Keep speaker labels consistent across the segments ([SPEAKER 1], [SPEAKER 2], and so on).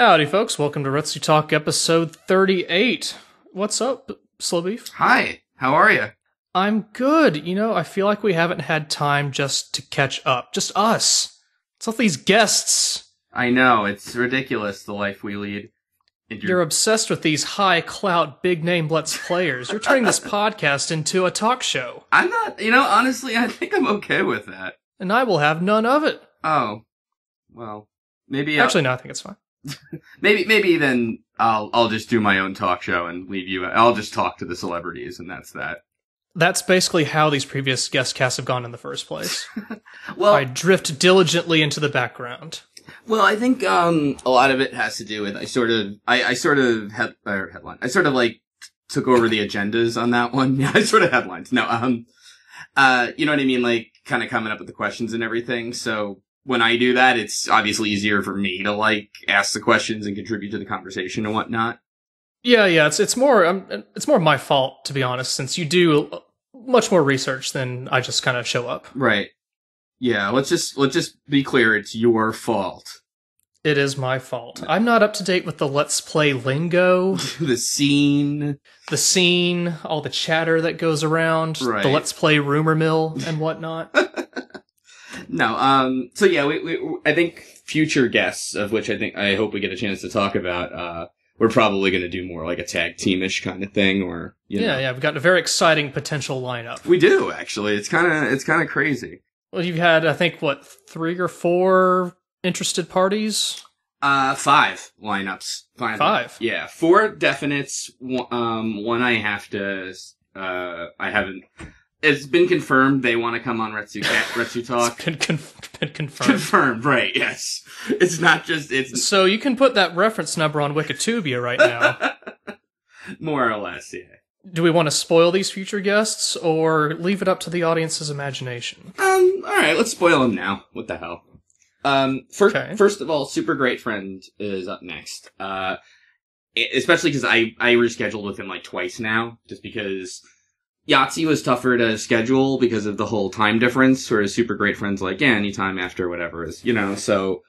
[SPEAKER 1] Howdy, folks. Welcome to Retsu Talk episode 38. What's up, Slow Beef?
[SPEAKER 2] Hi, how are you?
[SPEAKER 1] I'm good. You know, I feel like we haven't had time just to catch up. Just us. It's all these guests.
[SPEAKER 2] I know, it's ridiculous the life we lead. And
[SPEAKER 1] You're obsessed with these high clout, big name Let's Players. You're turning this podcast into a talk show,
[SPEAKER 2] I'm not, you know, honestly, I think I'm okay with that.
[SPEAKER 1] and I will have none of it.
[SPEAKER 2] Oh, well, maybe, I'll-
[SPEAKER 1] Actually, no, I think it's fine.
[SPEAKER 2] maybe, maybe then I'll, I'll just do my own talk show and leave you, I'll just talk to the celebrities and that's that.
[SPEAKER 1] That's basically how these previous guest casts have gone in the first place.
[SPEAKER 2] Well,
[SPEAKER 1] I drift diligently into the background.
[SPEAKER 2] Well, I think um a lot of it has to do with I sort of I, I sort of head headline I sort of like took over the agendas on that one. Yeah, I sort of headlines. No, um, uh, you know what I mean? Like kind of coming up with the questions and everything. So when I do that, it's obviously easier for me to like ask the questions and contribute to the conversation and whatnot.
[SPEAKER 1] Yeah, yeah, it's it's more um, it's more my fault to be honest, since you do much more research than I just kind of show up.
[SPEAKER 2] Right. Yeah. Let's just let's just be clear. It's your fault.
[SPEAKER 1] It is my fault. I'm not up to date with the Let's Play lingo,
[SPEAKER 2] the scene.
[SPEAKER 1] the scene, all the chatter that goes around,
[SPEAKER 2] Right.
[SPEAKER 1] the Let's Play rumor mill and whatnot.
[SPEAKER 2] No, um, so yeah, we, we, I think future guests, of which I think, I hope we get a chance to talk about, uh, we're probably going to do more like a tag teamish kind of thing, or, you
[SPEAKER 1] yeah,
[SPEAKER 2] know.
[SPEAKER 1] yeah, we've got a very exciting potential lineup.
[SPEAKER 2] We do, actually. It's kind of, it's kind of crazy.
[SPEAKER 1] Well, you've had I think what three or four interested parties.
[SPEAKER 2] Uh, five lineups. Five.
[SPEAKER 1] Five.
[SPEAKER 2] Yeah, four definites, one- um, one I have to, uh, I haven't, it's been confirmed they want to come on Retsu, Retsu Talk.
[SPEAKER 1] It's been, conf- been confirmed.
[SPEAKER 2] confirmed, right, yes. It's not just, it's
[SPEAKER 1] So you can put that reference number on Wikitubia right now.
[SPEAKER 2] more or less, yeah.
[SPEAKER 1] Do we want to spoil these future guests or leave it up to the audience's imagination?
[SPEAKER 2] Um, alright, let's spoil him now. What the hell? Um, first,
[SPEAKER 1] Okay.
[SPEAKER 2] first of all, Super Great Friend is up next. Uh, e- especially because I, I rescheduled with him like twice now, just because Yahtzee was tougher to schedule because of the whole time difference, whereas Super Great Friend's like, yeah, anytime after whatever is, you know, so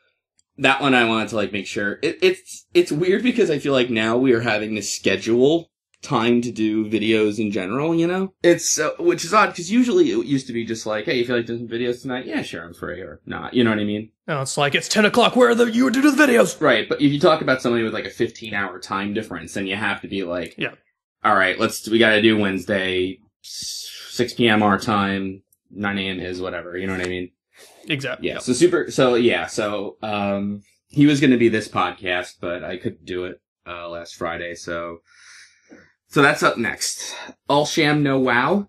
[SPEAKER 2] that one I wanted to like make sure. It, it's, it's weird because I feel like now we are having to schedule time to do videos in general, you know? It's, uh, which is odd because usually it used to be just like, hey, you feel like doing videos tonight? Yeah, sure, I'm free, or not, you know what I mean?
[SPEAKER 1] No, it's like it's ten o'clock. Where are the you to do the videos?
[SPEAKER 2] Right, but if you talk about somebody with like a 15 hour time difference, then you have to be like,
[SPEAKER 1] Yeah.
[SPEAKER 2] all right, let's, we gotta do Wednesday, 6 p.m. our time, 9 a.m. his, whatever, you know what I mean?
[SPEAKER 1] Exactly.
[SPEAKER 2] Yeah, so super, so yeah, so, um, he was gonna be this podcast, but I couldn't do it, uh, last Friday, so, so that's up next. All Sham No Wow,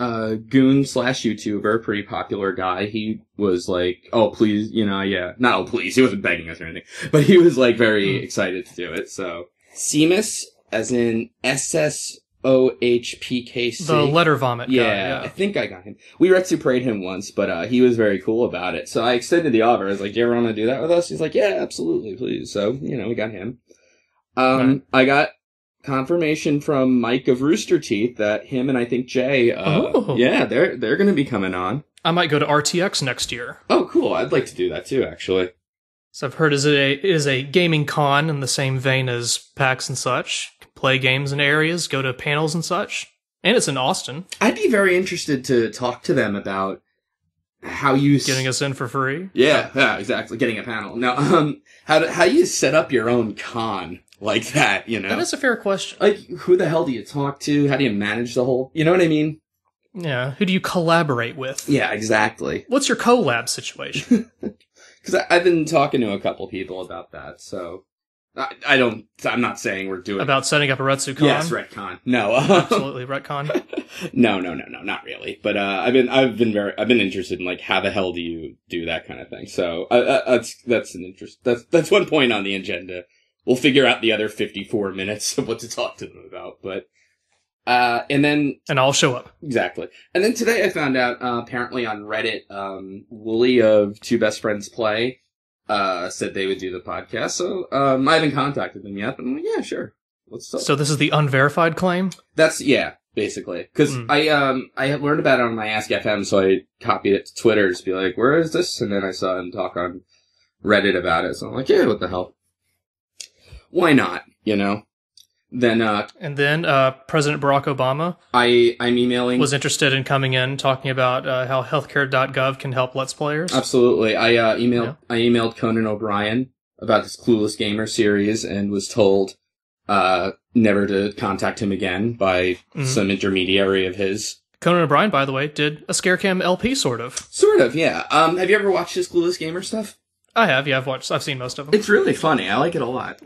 [SPEAKER 2] uh, goon slash YouTuber, pretty popular guy. He was like, oh please, you know, yeah, not oh please, he wasn't begging us or anything, but he was like very
[SPEAKER 1] Hmm.
[SPEAKER 2] excited to do it, so. Seamus, as in S-S-O-H-P-K-C.
[SPEAKER 1] The letter vomit. guy,
[SPEAKER 2] Yeah, I think I got him. We Retsu prayed him once, but uh, he was very cool about it. So I extended the offer. I was like, "Do you ever want to do that with us?" He's like, "Yeah, absolutely, please." So you know, we got him. Um,
[SPEAKER 1] Right.
[SPEAKER 2] I got confirmation from Mike of Rooster Teeth that him and I think Jay, uh,
[SPEAKER 1] Oh.
[SPEAKER 2] yeah, they're they're going to be coming on.
[SPEAKER 1] I might go to RTX next year.
[SPEAKER 2] Oh, cool! I'd like to do that too, actually.
[SPEAKER 1] So I've heard is a is a gaming con in the same vein as PAX and such. Play games in areas, go to panels and such, and it's in Austin,
[SPEAKER 2] I'd be very interested to talk to them about how you s-
[SPEAKER 1] getting us in for free.
[SPEAKER 2] Yeah, yeah, exactly. Getting a panel. Now, um, how do, how you set up your own con like that? You know,
[SPEAKER 1] That is a fair question.
[SPEAKER 2] like who the hell do you talk to? How do you manage the whole? You know what I mean?
[SPEAKER 1] Yeah, who do you collaborate with?
[SPEAKER 2] Yeah, exactly.
[SPEAKER 1] What's your collab situation?
[SPEAKER 2] Because I've been talking to a couple people about that. So I, I don't. I'm not saying we're doing
[SPEAKER 1] About setting up a Retsu con?
[SPEAKER 2] Yes, retcon. No,
[SPEAKER 1] Absolutely, retcon.
[SPEAKER 2] no, no, no, no, not really. But uh, I've been, I've been very, I've been interested in like how the hell do you do that kind of thing. So uh, uh, that's that's an interest. That's that's one point on the agenda. We'll figure out the other fifty-four minutes of what to talk to them about. But uh, and then
[SPEAKER 1] And I'll show up.
[SPEAKER 2] exactly, and then today I found out uh, apparently on Reddit, um, Woolie of Two Best Friends Play uh said they would do the podcast. So um, I haven't contacted them yet, but I'm like, yeah, sure. Let's talk.
[SPEAKER 1] So this is the unverified claim?
[SPEAKER 2] That's yeah, basically. Because
[SPEAKER 1] Mm.
[SPEAKER 2] I um I had learned about it on my Ask FM, so I copied it to Twitter to be like, "Where is this?" And then I saw him talk on Reddit about it, so I'm like, "Yeah, what the hell?" why not? You know. Then uh,
[SPEAKER 1] And then uh, President Barack Obama
[SPEAKER 2] I I'm emailing.
[SPEAKER 1] was interested in coming in talking about uh, how healthcare.gov can help Let's Players.
[SPEAKER 2] Absolutely. I uh, emailed I emailed Conan O'Brien about this Clueless Gamer series and was told uh, never to contact him again by
[SPEAKER 1] Mhm.
[SPEAKER 2] some intermediary of his.
[SPEAKER 1] Conan O'Brien, by the way, did a Scarecam LP, sort of.
[SPEAKER 2] Sort of, yeah. Um, have you ever watched his Clueless Gamer stuff?
[SPEAKER 1] I have, yeah, I've watched, I've seen most of them.
[SPEAKER 2] It's really funny. I like it a lot.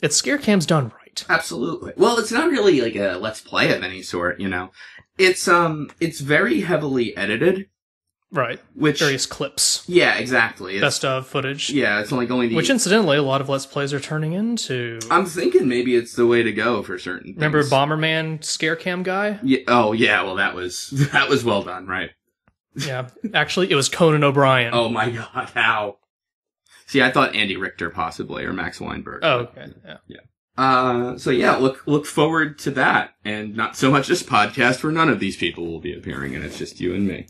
[SPEAKER 1] It's Scarecam's done right.
[SPEAKER 2] Absolutely. Well, it's not really like a let's play of any sort, you know. It's um, it's very heavily edited,
[SPEAKER 1] Right.
[SPEAKER 2] which
[SPEAKER 1] Various clips,
[SPEAKER 2] yeah, exactly. It's,
[SPEAKER 1] best of footage,
[SPEAKER 2] yeah, it's only going to.
[SPEAKER 1] which incidentally a lot of Let's Plays are turning into.
[SPEAKER 2] I'm thinking maybe it's the way to go for certain.
[SPEAKER 1] Remember
[SPEAKER 2] things.
[SPEAKER 1] Bomberman Scarecam guy?
[SPEAKER 2] Yeah. Oh, yeah. Well, that was that was well done, right?
[SPEAKER 1] Yeah. Actually, it was Conan O'Brien.
[SPEAKER 2] Oh my god, how? See, I thought Andy Richter possibly or Max Weinberg.
[SPEAKER 1] Oh, okay. Yeah.
[SPEAKER 2] Uh, so yeah, look look forward to that, and not so much this podcast where none of these people will be appearing, and it's just you and me.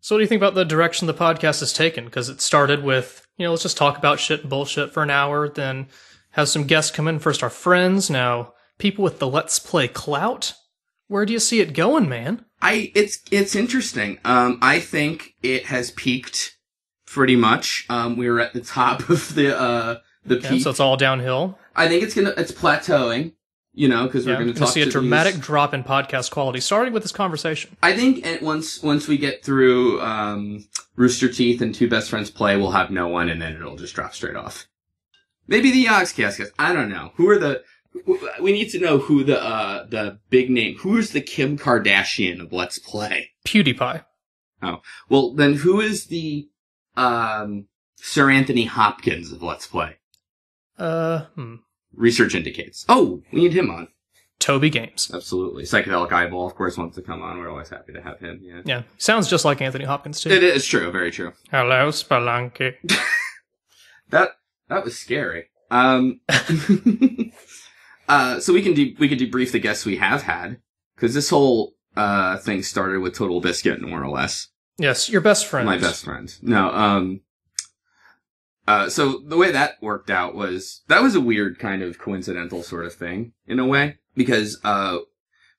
[SPEAKER 1] So, what do you think about the direction the podcast has taken? Because it started with, you know, let's just talk about shit and bullshit for an hour, then have some guests come in. First, our friends, now people with the Let's Play clout. Where do you see it going, man?
[SPEAKER 2] I it's it's interesting. Um, I think it has peaked pretty much. Um, we were at the top of the uh the peak.
[SPEAKER 1] so it's all downhill.
[SPEAKER 2] I think it's gonna it's plateauing. You know, because
[SPEAKER 1] Yeah,
[SPEAKER 2] we're gonna
[SPEAKER 1] going to
[SPEAKER 2] talk
[SPEAKER 1] see a dramatic
[SPEAKER 2] these-
[SPEAKER 1] drop in podcast quality, starting with this conversation.
[SPEAKER 2] I think and once once we get through um, Rooster Teeth and Two Best Friends Play, we'll have no one, and then it'll just drop straight off. Maybe the Yogscast guys. I don't know. Who are the? We need to know who the uh, the big name. Who's the Kim Kardashian of Let's Play?
[SPEAKER 1] PewDiePie. Oh.
[SPEAKER 2] Well, then who is the um, Sir Anthony Hopkins of Let's Play?
[SPEAKER 1] Uh, hmm.
[SPEAKER 2] Research indicates. Oh, we need him on.
[SPEAKER 1] Toby Games.
[SPEAKER 2] Absolutely. Psychedelic Eyeball, of course, wants to come on. We're always happy to have him. Yeah.
[SPEAKER 1] Yeah, sounds just like Anthony Hopkins, too.
[SPEAKER 2] It is true. Very true.
[SPEAKER 1] Hello, Spelunky.
[SPEAKER 2] That that was scary. Um, uh, so we can de- we can debrief the guests we have had because this whole uh thing started with Total Biscuit, more or less.
[SPEAKER 1] Yes, your best friend.
[SPEAKER 2] My best friend. No, um, uh, so the way that worked out was that was a weird kind of coincidental sort of thing in a way because uh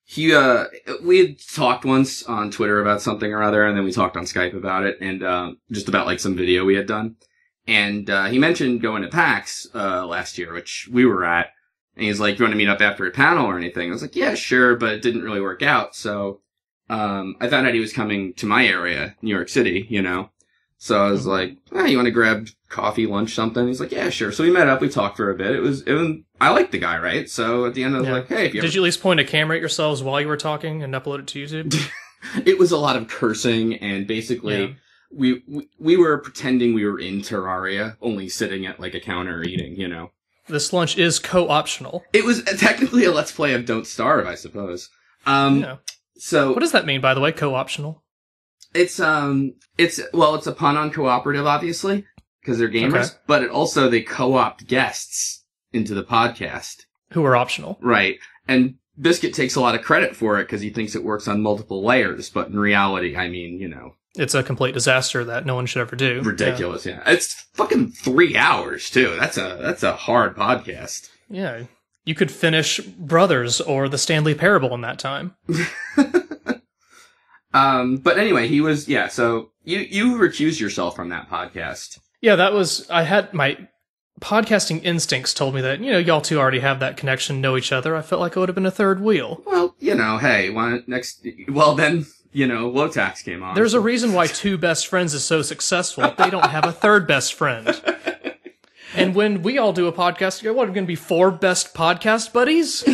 [SPEAKER 2] he uh we had talked once on Twitter about something or other and then we talked on Skype about it and um just about like some video we had done. And uh he mentioned going to PAX uh last year which we were at and he's like you want to meet up after a panel or anything? I was like yeah sure but it didn't really work out. So um I found out he was coming to my area New York City you know so I was like, eh, you want to grab coffee, lunch, something? He's like, yeah, sure. So we met up, we talked for a bit. It was, it was I liked the guy, right? So at the end, I was
[SPEAKER 1] Yeah.
[SPEAKER 2] like, hey, if you ever
[SPEAKER 1] Did you at least point a camera at yourselves while you were talking and upload it to YouTube?
[SPEAKER 2] it was a lot of cursing and basically
[SPEAKER 1] Yeah.
[SPEAKER 2] we, we we were pretending we were in Terraria, only sitting at like a counter eating, you know.
[SPEAKER 1] This lunch is co-optional.
[SPEAKER 2] It was technically a let's play of Don't Starve, I suppose. Um
[SPEAKER 1] yeah.
[SPEAKER 2] so
[SPEAKER 1] What does that mean, by the way, co-optional?
[SPEAKER 2] It's um it's well, it's a pun on cooperative obviously, because they're gamers,
[SPEAKER 1] Okay.
[SPEAKER 2] but it also they co-opt guests into the podcast.
[SPEAKER 1] Who are optional?
[SPEAKER 2] Right. And Biscuit takes a lot of credit for it because he thinks it works on multiple layers, but in reality, I mean, you know,
[SPEAKER 1] It's a complete disaster that no one should ever do.
[SPEAKER 2] ridiculous. Yeah. It's fucking three hours too. That's a, that's a hard podcast.
[SPEAKER 1] Yeah. yeah. You could finish Brothers or the Stanley Parable in that time.
[SPEAKER 2] Um, but anyway, he was, yeah, so you, you recused yourself from that podcast.
[SPEAKER 1] Yeah, that was. I had my podcasting instincts told me that you know y'all two already have that connection, know each other. I felt like I would have been a third wheel.
[SPEAKER 2] Well, you know, hey, why next, well then, you know, low tax came on.
[SPEAKER 1] There's a reason why two best friends is so successful. They don't have a third best friend. And when we all do a podcast, you go, what are going to be four best podcast buddies?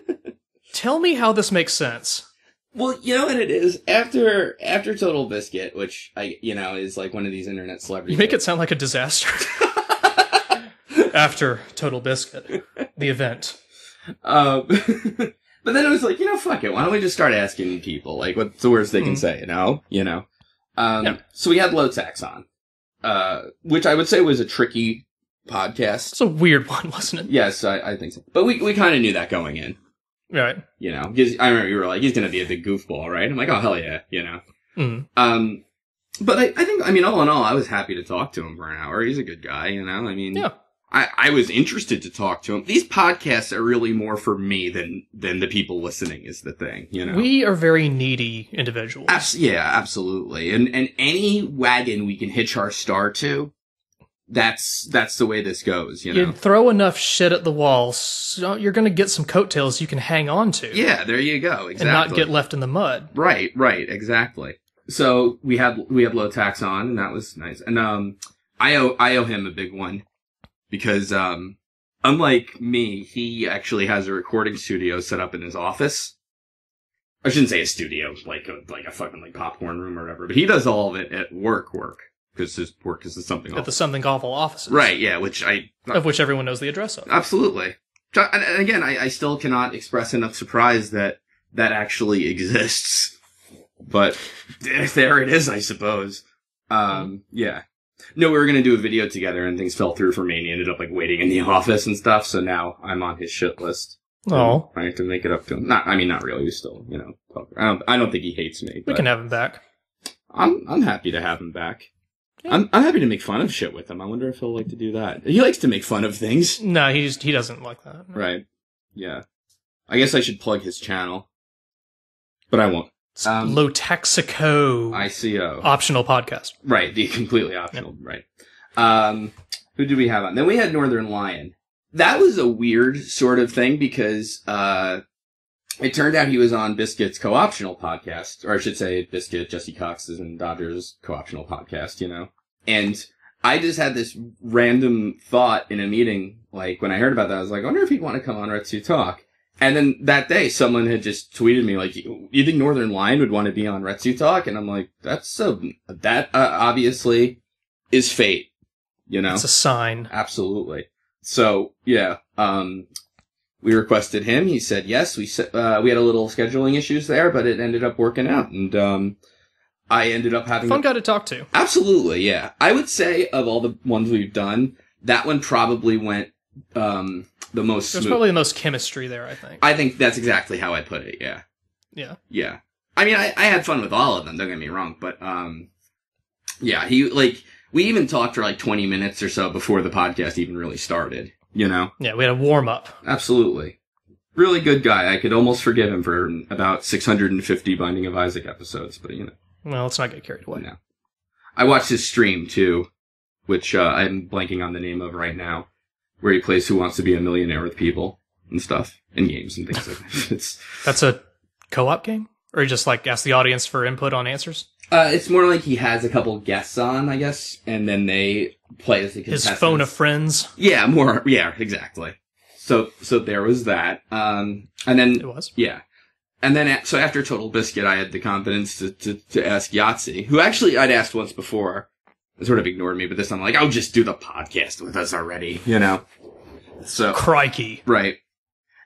[SPEAKER 1] Tell me how this makes sense.
[SPEAKER 2] Well, you know what it is? After, after Total Biscuit, which I, you know, is like one of these internet celebrities.
[SPEAKER 1] You make it sound like a disaster. After Total Biscuit, the event.
[SPEAKER 2] Um, but then it was like, you know, fuck it. Why don't we just start asking people, like, what's the worst they can
[SPEAKER 1] Mm.
[SPEAKER 2] say, you know? You know? Um,
[SPEAKER 1] Yeah.
[SPEAKER 2] so we had low tax on, uh, which I would say was a tricky podcast.
[SPEAKER 1] It's a weird one, wasn't it?
[SPEAKER 2] Yes, I, I think so. But we, we kind of knew that going in,
[SPEAKER 1] Right.
[SPEAKER 2] you know, because I remember you were like, he's gonna be a big goofball, right? I'm like, oh, hell yeah, you know?
[SPEAKER 1] Mm.
[SPEAKER 2] Um, but I, I think, I mean, all in all, I was happy to talk to him for an hour. He's a good guy, you know? I mean,
[SPEAKER 1] Yeah.
[SPEAKER 2] I, I was interested to talk to him. These podcasts are really more for me than than the people listening. Is the thing, you know?
[SPEAKER 1] We are very needy individuals.
[SPEAKER 2] Abs- yeah, absolutely. And and any wagon we can hitch our star to, that's that's the way this goes. You know?
[SPEAKER 1] You throw enough shit at the wall, so you're going to get some coattails you can hang on to
[SPEAKER 2] yeah, there you go. Exactly.
[SPEAKER 1] and not get left in the mud.
[SPEAKER 2] Right, right, exactly. So we had we had low tax on, and that was nice. And um, I owe I owe him a big one because um, unlike me, he actually has a recording studio set up in his office. I shouldn't say a studio, like a like a fucking like popcorn room or whatever, but he does all of it at work work because his work is something
[SPEAKER 1] awful.
[SPEAKER 2] At
[SPEAKER 1] the something awful offices,
[SPEAKER 2] Right, yeah, which I
[SPEAKER 1] Of which everyone knows the address of.
[SPEAKER 2] absolutely. And again, I, I still cannot express enough surprise that that actually exists. But there it is, I suppose. Um, yeah. No, we were gonna do a video together, and things fell through for me, and he ended up like waiting in the office and stuff. So now I'm on his shit list.
[SPEAKER 1] Oh,
[SPEAKER 2] I have to make it up to him. Not, I mean, not really. We still, you know. I don't. I don't think he hates me.
[SPEAKER 1] we can have him back.
[SPEAKER 2] I'm. I'm happy to have him back. I'm. I'm happy to make fun of shit with him. I wonder if he'll like to do that. He likes to make fun of things.
[SPEAKER 1] No, he just, he doesn't like that.
[SPEAKER 2] Right. Yeah. I guess I should plug his channel. But I won't.
[SPEAKER 1] It's
[SPEAKER 2] Um,
[SPEAKER 1] Low Texaco
[SPEAKER 2] ICO.
[SPEAKER 1] optional podcast.
[SPEAKER 2] right, the completely optional, right. Um who do we have on? Then we had Northernlion. That was a weird sort of thing because uh it turned out he was on Biscuit's co-optional podcast, or I should say Biscuit, Jesse Cox's and Dodger's co-optional podcast, you know. And I just had this random thought in a meeting, like when I heard about that, I was like, I wonder if he'd want to come on Retsu Talk. And then that day, someone had just tweeted me like, "You think Northernlion would want to be on Retsu Talk?" And I'm like, "That's so that uh, obviously is fate, you know."
[SPEAKER 1] It's a sign.
[SPEAKER 2] Absolutely. So yeah, um, we requested him. He said yes. We uh, we had a little scheduling issues there, but it ended up working out, and um, I ended up having
[SPEAKER 1] Fun guy to talk to.
[SPEAKER 2] Absolutely, yeah. I would say of all the ones we've done, that one probably went um, the most
[SPEAKER 1] There's
[SPEAKER 2] smooth.
[SPEAKER 1] probably the most chemistry there, I think.
[SPEAKER 2] I think that's exactly how I put it. Yeah,
[SPEAKER 1] yeah.
[SPEAKER 2] yeah. I mean, I, I had fun with all of them. Don't get me wrong, but um, yeah, he like we even talked for like 20 minutes or so before the podcast even really started. You know,
[SPEAKER 1] Yeah, we had a warm up.
[SPEAKER 2] absolutely. Really good guy. I could almost forgive him for about 650 Binding of Isaac episodes, but you know.
[SPEAKER 1] Well, let's not get carried away.
[SPEAKER 2] No. I watched his stream too, which uh, I'm blanking on the name of right now, where he plays Who Wants to Be a Millionaire with people and stuff, and games and things like that. It's
[SPEAKER 1] That's a co-op game, or you just like ask the audience for input on answers.
[SPEAKER 2] uh, it's more like he has a couple guests on, I guess, and then they play as the
[SPEAKER 1] His
[SPEAKER 2] contestants.
[SPEAKER 1] phone of friends.
[SPEAKER 2] Yeah, more. Yeah, exactly. So so there was that. Um, and then
[SPEAKER 1] It was.
[SPEAKER 2] Yeah. And then, so after Total Biscuit, I had the confidence to, to, to ask Yahtzee, who actually I'd asked once before, sort of ignored me, but this time I'm like, oh, just do the podcast with us already, you know? So,
[SPEAKER 1] Crikey.
[SPEAKER 2] right.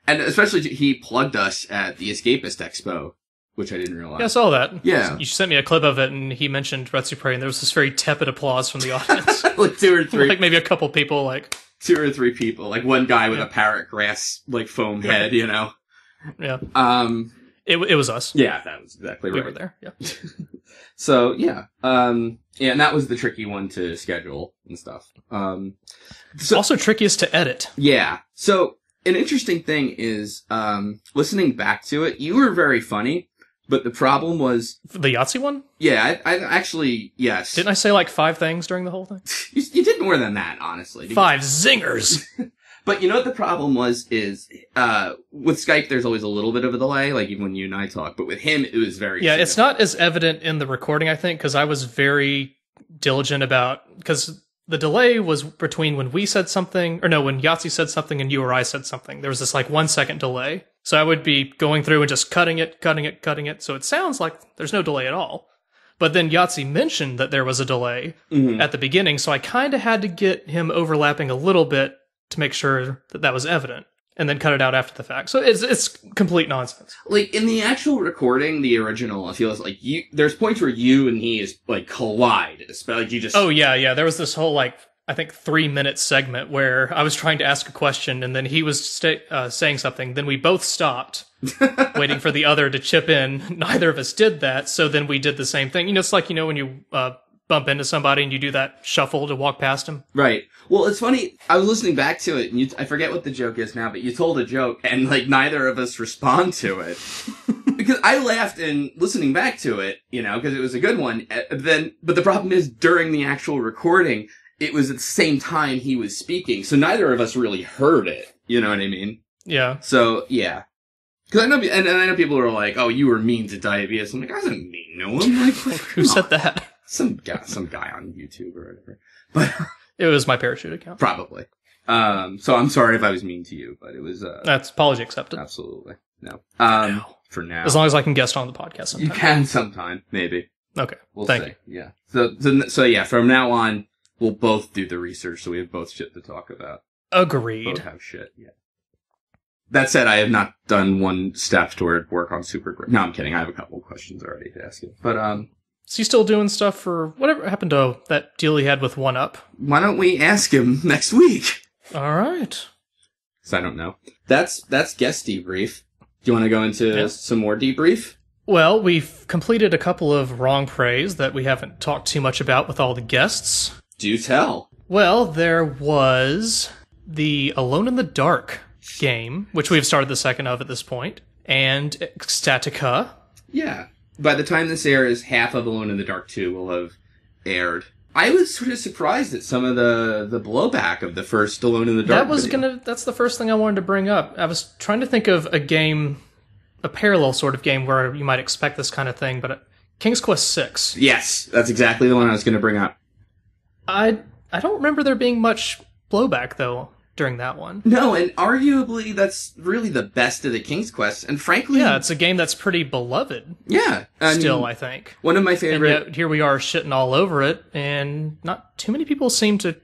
[SPEAKER 2] And especially he plugged us at the Escapist Expo, which I didn't realize.
[SPEAKER 1] Yeah, I saw that.
[SPEAKER 2] Yeah.
[SPEAKER 1] You sent me a clip of it, and he mentioned Retsupurae, and there was this very tepid applause from the audience.
[SPEAKER 2] like two or three,
[SPEAKER 1] like maybe a couple people, like,
[SPEAKER 2] two or three people, like one guy with
[SPEAKER 1] Yeah.
[SPEAKER 2] a parrot grass, like foam head, you know?
[SPEAKER 1] yeah,
[SPEAKER 2] Um,
[SPEAKER 1] it, it was us.
[SPEAKER 2] yeah, that was exactly right.
[SPEAKER 1] We were there. Yeah.
[SPEAKER 2] So yeah, um, yeah, and that was the tricky one to schedule and stuff. Um, so
[SPEAKER 1] also trickiest to edit.
[SPEAKER 2] yeah, so an interesting thing is um, listening back to it. You were very funny, but the problem was,
[SPEAKER 1] The Yahtzee one?
[SPEAKER 2] yeah, I, I actually yes,
[SPEAKER 1] Didn't I say like five things during the whole thing?
[SPEAKER 2] you, you did more than that, honestly.
[SPEAKER 1] Five zingers.
[SPEAKER 2] But you know what the problem was is uh, with Skype, there's always a little bit of a delay, like even when you and I talk. But with him, it was very
[SPEAKER 1] Yeah, it's not as evident in the recording, I think, because I was very diligent about because the delay was between when we said something, or no, when Yahtzee said something and you or I said something. There was this like one second delay, so I would be going through and just cutting it, cutting it, cutting it. So it sounds like there's no delay at all. But then Yahtzee mentioned that there was a delay
[SPEAKER 2] Mhm.
[SPEAKER 1] at the beginning, so I kind of had to get him overlapping a little bit to make sure that that was evident, and then cut it out after the fact. So it's it's complete nonsense.
[SPEAKER 2] like in the actual recording, the original, I feel like you. There's points where you and he is like collide. It's like you just.
[SPEAKER 1] Oh yeah, yeah. There was this whole like I think three minute segment where I was trying to ask a question and then he was sta- uh, saying something. Then we both stopped, waiting for the other to chip in. Neither of us did that, so then we did the same thing. You know, it's like you know when you uh, bump into somebody and you do that shuffle to walk past them.
[SPEAKER 2] Right. Well, it's funny. I was listening back to it, and you, I forget what the joke is now, but you told a joke, and like neither of us respond to it because I laughed in listening back to it, you know, because it was a good one. Uh, Then, but the problem is during the actual recording, it was at the same time he was speaking, so neither of us really heard it. You know what I mean?
[SPEAKER 1] Yeah.
[SPEAKER 2] So yeah. Because I know, and, and I know people are like, "Oh, you were mean to Diabetus." I'm like, I wasn't mean to him. Like,
[SPEAKER 1] Who said that?
[SPEAKER 2] Some guy, some guy on YouTube or whatever. But
[SPEAKER 1] It was my parachute account.
[SPEAKER 2] Probably. Um, so I'm sorry if I was mean to you, but it was, uh,
[SPEAKER 1] That's apology accepted.
[SPEAKER 2] absolutely. No. Um,
[SPEAKER 1] now.
[SPEAKER 2] for now.
[SPEAKER 1] As long as I can guest on the podcast
[SPEAKER 2] you can sometime, maybe.
[SPEAKER 1] Okay.
[SPEAKER 2] We'll
[SPEAKER 1] Thank
[SPEAKER 2] see.
[SPEAKER 1] you.
[SPEAKER 2] Yeah. So, so, so yeah, from now on, we'll both do the research so we have both shit to talk about. Both
[SPEAKER 1] Agreed.
[SPEAKER 2] have shit, yeah. That said, I have not done one step toward work on Super. No, I'm kidding. I have a couple of questions already to ask you. But, um,
[SPEAKER 1] Is he still doing stuff for whatever happened to that deal he had with One Up?
[SPEAKER 2] why don't we ask him next week?
[SPEAKER 1] All right.
[SPEAKER 2] So I don't know. That's, that's guest debrief. Do you want to go into
[SPEAKER 1] Yeah.
[SPEAKER 2] some more debrief?
[SPEAKER 1] Well, we've completed a couple of longplays that we haven't talked too much about with all the guests.
[SPEAKER 2] Do tell.
[SPEAKER 1] Well, there was the Alone in the Dark game, which we've started the second of at this point, and Ecstatica.
[SPEAKER 2] Yeah. By the time this airs, half of Alone in the Dark 2 will have aired. I was sort of surprised at some of the, the blowback of the first Alone in the Dark.
[SPEAKER 1] That was
[SPEAKER 2] video.
[SPEAKER 1] gonna. That's the first thing I wanted to bring up. I was trying to think of a game, a parallel sort of game where you might expect this kind of thing, but uh, King's Quest Six.
[SPEAKER 2] Yes, that's exactly the one I was going to bring up.
[SPEAKER 1] I I don't remember there being much blowback though during that one.
[SPEAKER 2] No, and arguably that's really the best of the King's Quest, and frankly,
[SPEAKER 1] Yeah, it's a game that's pretty beloved
[SPEAKER 2] yeah, and
[SPEAKER 1] still. I think.
[SPEAKER 2] one of my favorite.
[SPEAKER 1] here we are shitting all over it, and not too many people seem to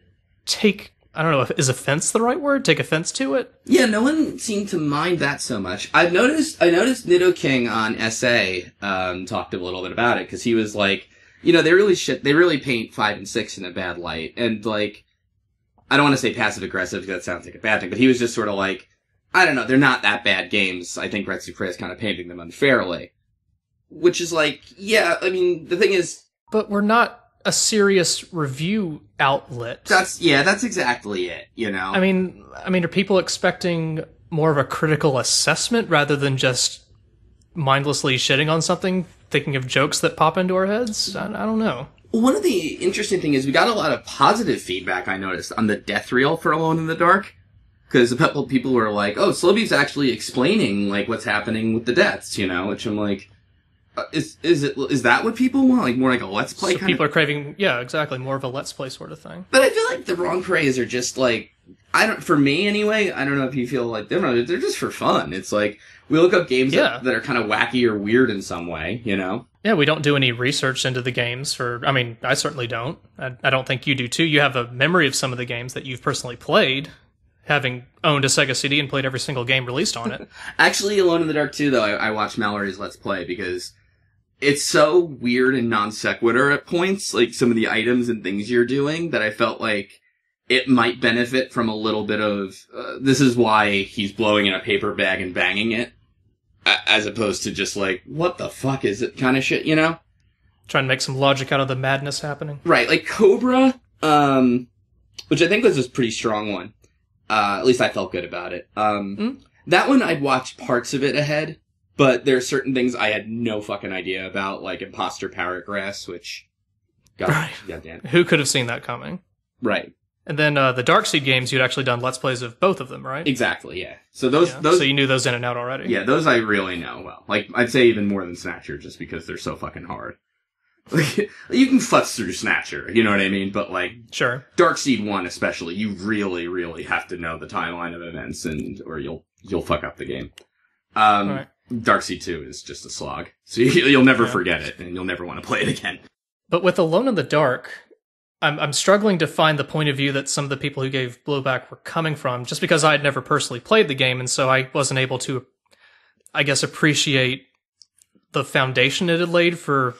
[SPEAKER 1] take. I don't know if is offense the right word. Take offense to it.
[SPEAKER 2] Yeah, no one seemed to mind that so much. I've noticed. I noticed Nido King on SA um, talked a little bit about it because he was like, you know, they really shit. They really paint five and six in a bad light, and like, I don't want to say passive aggressive because that sounds like a bad thing, but he was just sort of like, I don't know, they're not that bad games. I think Retsupurae is kind of painting them unfairly, which is like, yeah. I mean, the thing is,
[SPEAKER 1] But we're not a serious review outlet.
[SPEAKER 2] that's yeah, that's exactly it. You know,
[SPEAKER 1] I mean, I mean, are people expecting more of a critical assessment rather than just mindlessly shitting on something, thinking of jokes that pop into our heads? I, I don't know.
[SPEAKER 2] Well one of the interesting things is we got a lot of positive feedback. I noticed on the death reel for Alone in the Dark, because a couple people were like, "Oh, Slowby's actually explaining like what's happening with the deaths," you know. Which I'm like, uh, is is it is that what people want? Like more like a let's play
[SPEAKER 1] so people
[SPEAKER 2] of.
[SPEAKER 1] are craving, yeah, exactly, more of a let's play sort of thing.
[SPEAKER 2] But I feel like the longplays are just like I don't. For me anyway, I don't know if you feel like they're. They're just for fun. It's like we look up games
[SPEAKER 1] Yeah.
[SPEAKER 2] that, that are kind of wacky or weird in some way, you know.
[SPEAKER 1] Yeah, we don't do any research into the games for. I mean, I certainly don't. I, I don't think you do too. You have a memory of some of the games that you've personally played, having owned a Sega CD and played every single game released on it.
[SPEAKER 2] Actually, Alone in the Dark too, though, I, I watched Mallory's Let's Play because it's so weird and non sequitur at points, like some of the items and things you're doing, that I felt like it might benefit from a little bit of, uh, this is why he's blowing in a paper bag and banging it, as opposed to just like, what the fuck is it kind of shit, you know?
[SPEAKER 1] Trying to make some logic out of the madness happening.
[SPEAKER 2] Right, like Cobra, um, which I think was a pretty strong one. Uh, at least I felt good about it. Um,
[SPEAKER 1] Mm.
[SPEAKER 2] that one I'd watched parts of it ahead, but there are certain things I had no fucking idea about, like Imposter Paragrass, which, God,
[SPEAKER 1] Right.
[SPEAKER 2] goddamn,
[SPEAKER 1] Who could have seen that coming?
[SPEAKER 2] right,
[SPEAKER 1] And then uh, the Darkseed games, you'd actually done let's plays of both of them, right?
[SPEAKER 2] exactly, yeah. So those,
[SPEAKER 1] Yeah.
[SPEAKER 2] those,
[SPEAKER 1] so you knew those in and out already.
[SPEAKER 2] yeah, those I really know well. Like, I'd say even more than Snatcher, just because they're so fucking hard. Like, you can futz through Snatcher, you know what I mean? But like,
[SPEAKER 1] Sure.
[SPEAKER 2] Darkseed one especially, you really, really have to know the timeline of events, and or you'll you'll fuck up the game. Um,
[SPEAKER 1] Right.
[SPEAKER 2] Darkseed two is just a slog, so you, you'll never
[SPEAKER 1] Yeah.
[SPEAKER 2] forget it, and you'll never want to play it again.
[SPEAKER 1] But with Alone in the Dark, I'm I'm struggling to find the point of view that some of the people who gave blowback were coming from, just because I had never personally played the game, and so I wasn't able to, I guess, appreciate the foundation it had laid for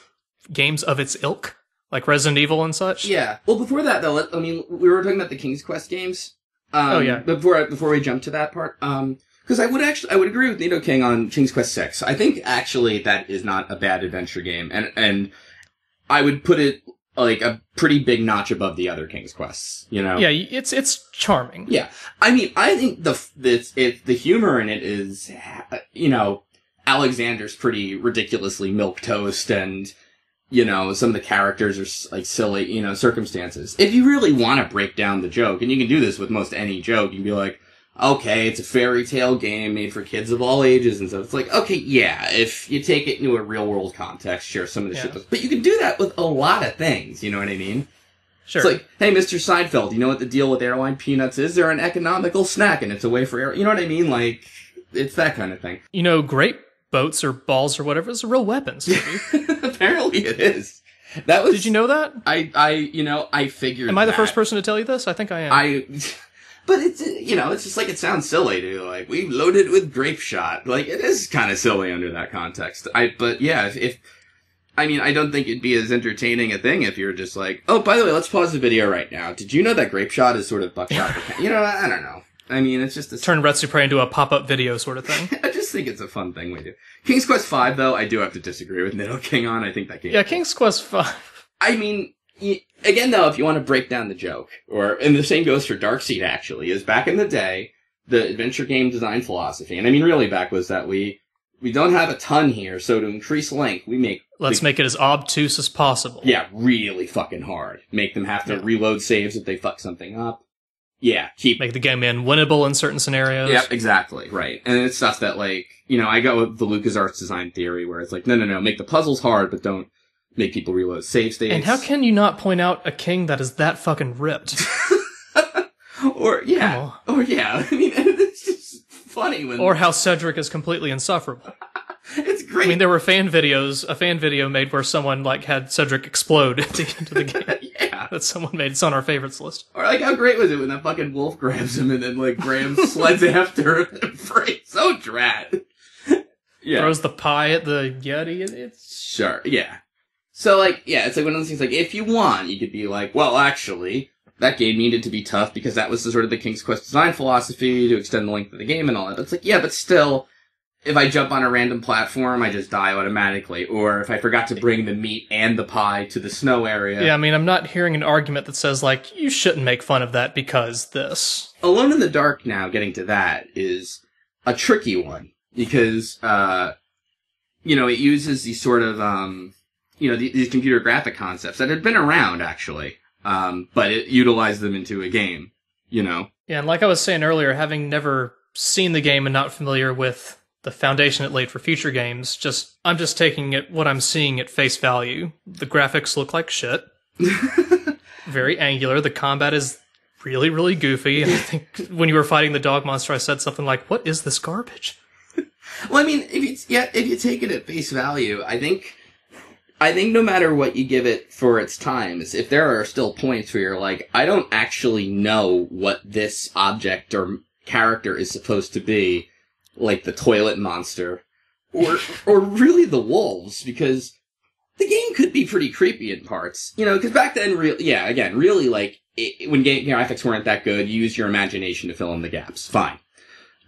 [SPEAKER 1] games of its ilk, like Resident Evil and such.
[SPEAKER 2] Yeah. Well, before that though, let, I mean, we were talking about the King's Quest games. Um,
[SPEAKER 1] Oh, yeah.
[SPEAKER 2] Before before we jump to that part, um, because I would actually I would agree with Nido King on King's Quest Six. I think actually that is not a bad adventure game, and and I would put it like a pretty big notch above the other King's Quests. You know?
[SPEAKER 1] Yeah, it's it's charming.
[SPEAKER 2] Yeah, I mean, I think the this it, the humor in it is, uh, you know, Alexander's pretty ridiculously milk toast, and you know some of the characters are like silly, you know, circumstances. If you really want to break down the joke, and you can do this with most any joke, you can be like, okay, it's a fairy tale game made for kids of all ages and stuff. It's like, okay, yeah, if you take it into a real world context, sure, some of the
[SPEAKER 1] Yeah.
[SPEAKER 2] shit does. But you can do that with a lot of things, you know what I mean?
[SPEAKER 1] Sure.
[SPEAKER 2] It's like, hey, Mr. Seinfeld, you know what the deal with airline peanuts is? They're an economical snack and it's a way for air. You know what I mean? Like, it's that kind of thing.
[SPEAKER 1] you know, great boats or balls or whatever is a real weapon.
[SPEAKER 2] Apparently it is. That was.
[SPEAKER 1] Did you know that?
[SPEAKER 2] I, I, you know, I figured.
[SPEAKER 1] Am I the
[SPEAKER 2] that.
[SPEAKER 1] first person to tell you this? I think I am.
[SPEAKER 2] I. But it's, you know, it's just like it sounds silly to like, we loaded with grape shot. Like, it is kind of silly under that context. I, but yeah, if, if, I mean, I don't think it'd be as entertaining a thing if you're just like, oh, by the way, let's pause the video right now. Did you know that grape shot is sort of buckshot? you know, I don't know. I mean, it's just a
[SPEAKER 1] Turn Retsupurae into a pop-up video sort of thing.
[SPEAKER 2] I just think it's a fun thing we do. King's Quest V, though, I do have to disagree with Nido King on. I think that game.
[SPEAKER 1] yeah, King's Quest Five.
[SPEAKER 2] I mean, y- again, though, if you want to break down the joke, or and the same goes for Darkseed. Actually, is back in the day, the adventure game design philosophy, and I mean, really back was that we we don't have a ton here, so to increase length, we make
[SPEAKER 1] Let's
[SPEAKER 2] the-
[SPEAKER 1] make it as obtuse as possible.
[SPEAKER 2] yeah really fucking hard. Make them have to
[SPEAKER 1] Yeah.
[SPEAKER 2] reload saves if they fuck something up. Yeah, keep
[SPEAKER 1] Make the game unwinnable in certain scenarios.
[SPEAKER 2] Yep, exactly. Right. And it's stuff that like, you know, I go with the LucasArts design theory where it's like, no, no, no, make the puzzles hard, but don't make people realize save states.
[SPEAKER 1] And how can you not point out a king that is that fucking ripped?
[SPEAKER 2] or yeah. Or yeah. I mean, it's just funny when
[SPEAKER 1] or how Cedric is completely insufferable.
[SPEAKER 2] it's great.
[SPEAKER 1] I mean, there were fan videos, a fan video made where someone like had Cedric explode at the end of the game.
[SPEAKER 2] yeah.
[SPEAKER 1] that someone made. It's on our favorites list.
[SPEAKER 2] Or like how great was it when that fucking wolf grabs him and then like Graham sleds after him? So drat. Yeah.
[SPEAKER 1] Throws the pie at the Yeti. It- It's
[SPEAKER 2] Sure, yeah. So like, yeah, it's like one of those things like, if you want, you could be like, well, actually, that game needed to be tough because that was the sort of the King's Quest design philosophy to extend the length of the game and all that. But it's like, yeah, but still, if I jump on a random platform, I just die automatically. Or if I forgot to bring the meat and the pie to the snow area.
[SPEAKER 1] yeah. I mean, I'm not hearing an argument that says like you shouldn't make fun of that because this.
[SPEAKER 2] Alone in the Dark now, getting to that, is a tricky one. Because, uh, you know, it uses these sort of, um, you know, the- these computer graphic concepts that had been around, actually. Um, but it utilized them into a game, you know?
[SPEAKER 1] Yeah, and like I was saying earlier, having never seen the game and not familiar with the foundation it laid for future games, just I'm just taking it what I'm seeing at face value. The graphics look like shit. Very angular. The combat is really, really goofy. And I think when you were fighting the dog monster, I said something like, "What is this garbage?"
[SPEAKER 2] Well, I mean, if you yeah, if you take it at face value, I think, I think no matter what you give it for its times, if there are still points where you're like, I don't actually know what this object or character is supposed to be, like the toilet monster, or or really the wolves, because the game could be pretty creepy in parts, you know, because back then, real yeah, again, really like it, when game graphics weren't that good, you use your imagination to fill in the gaps, fine.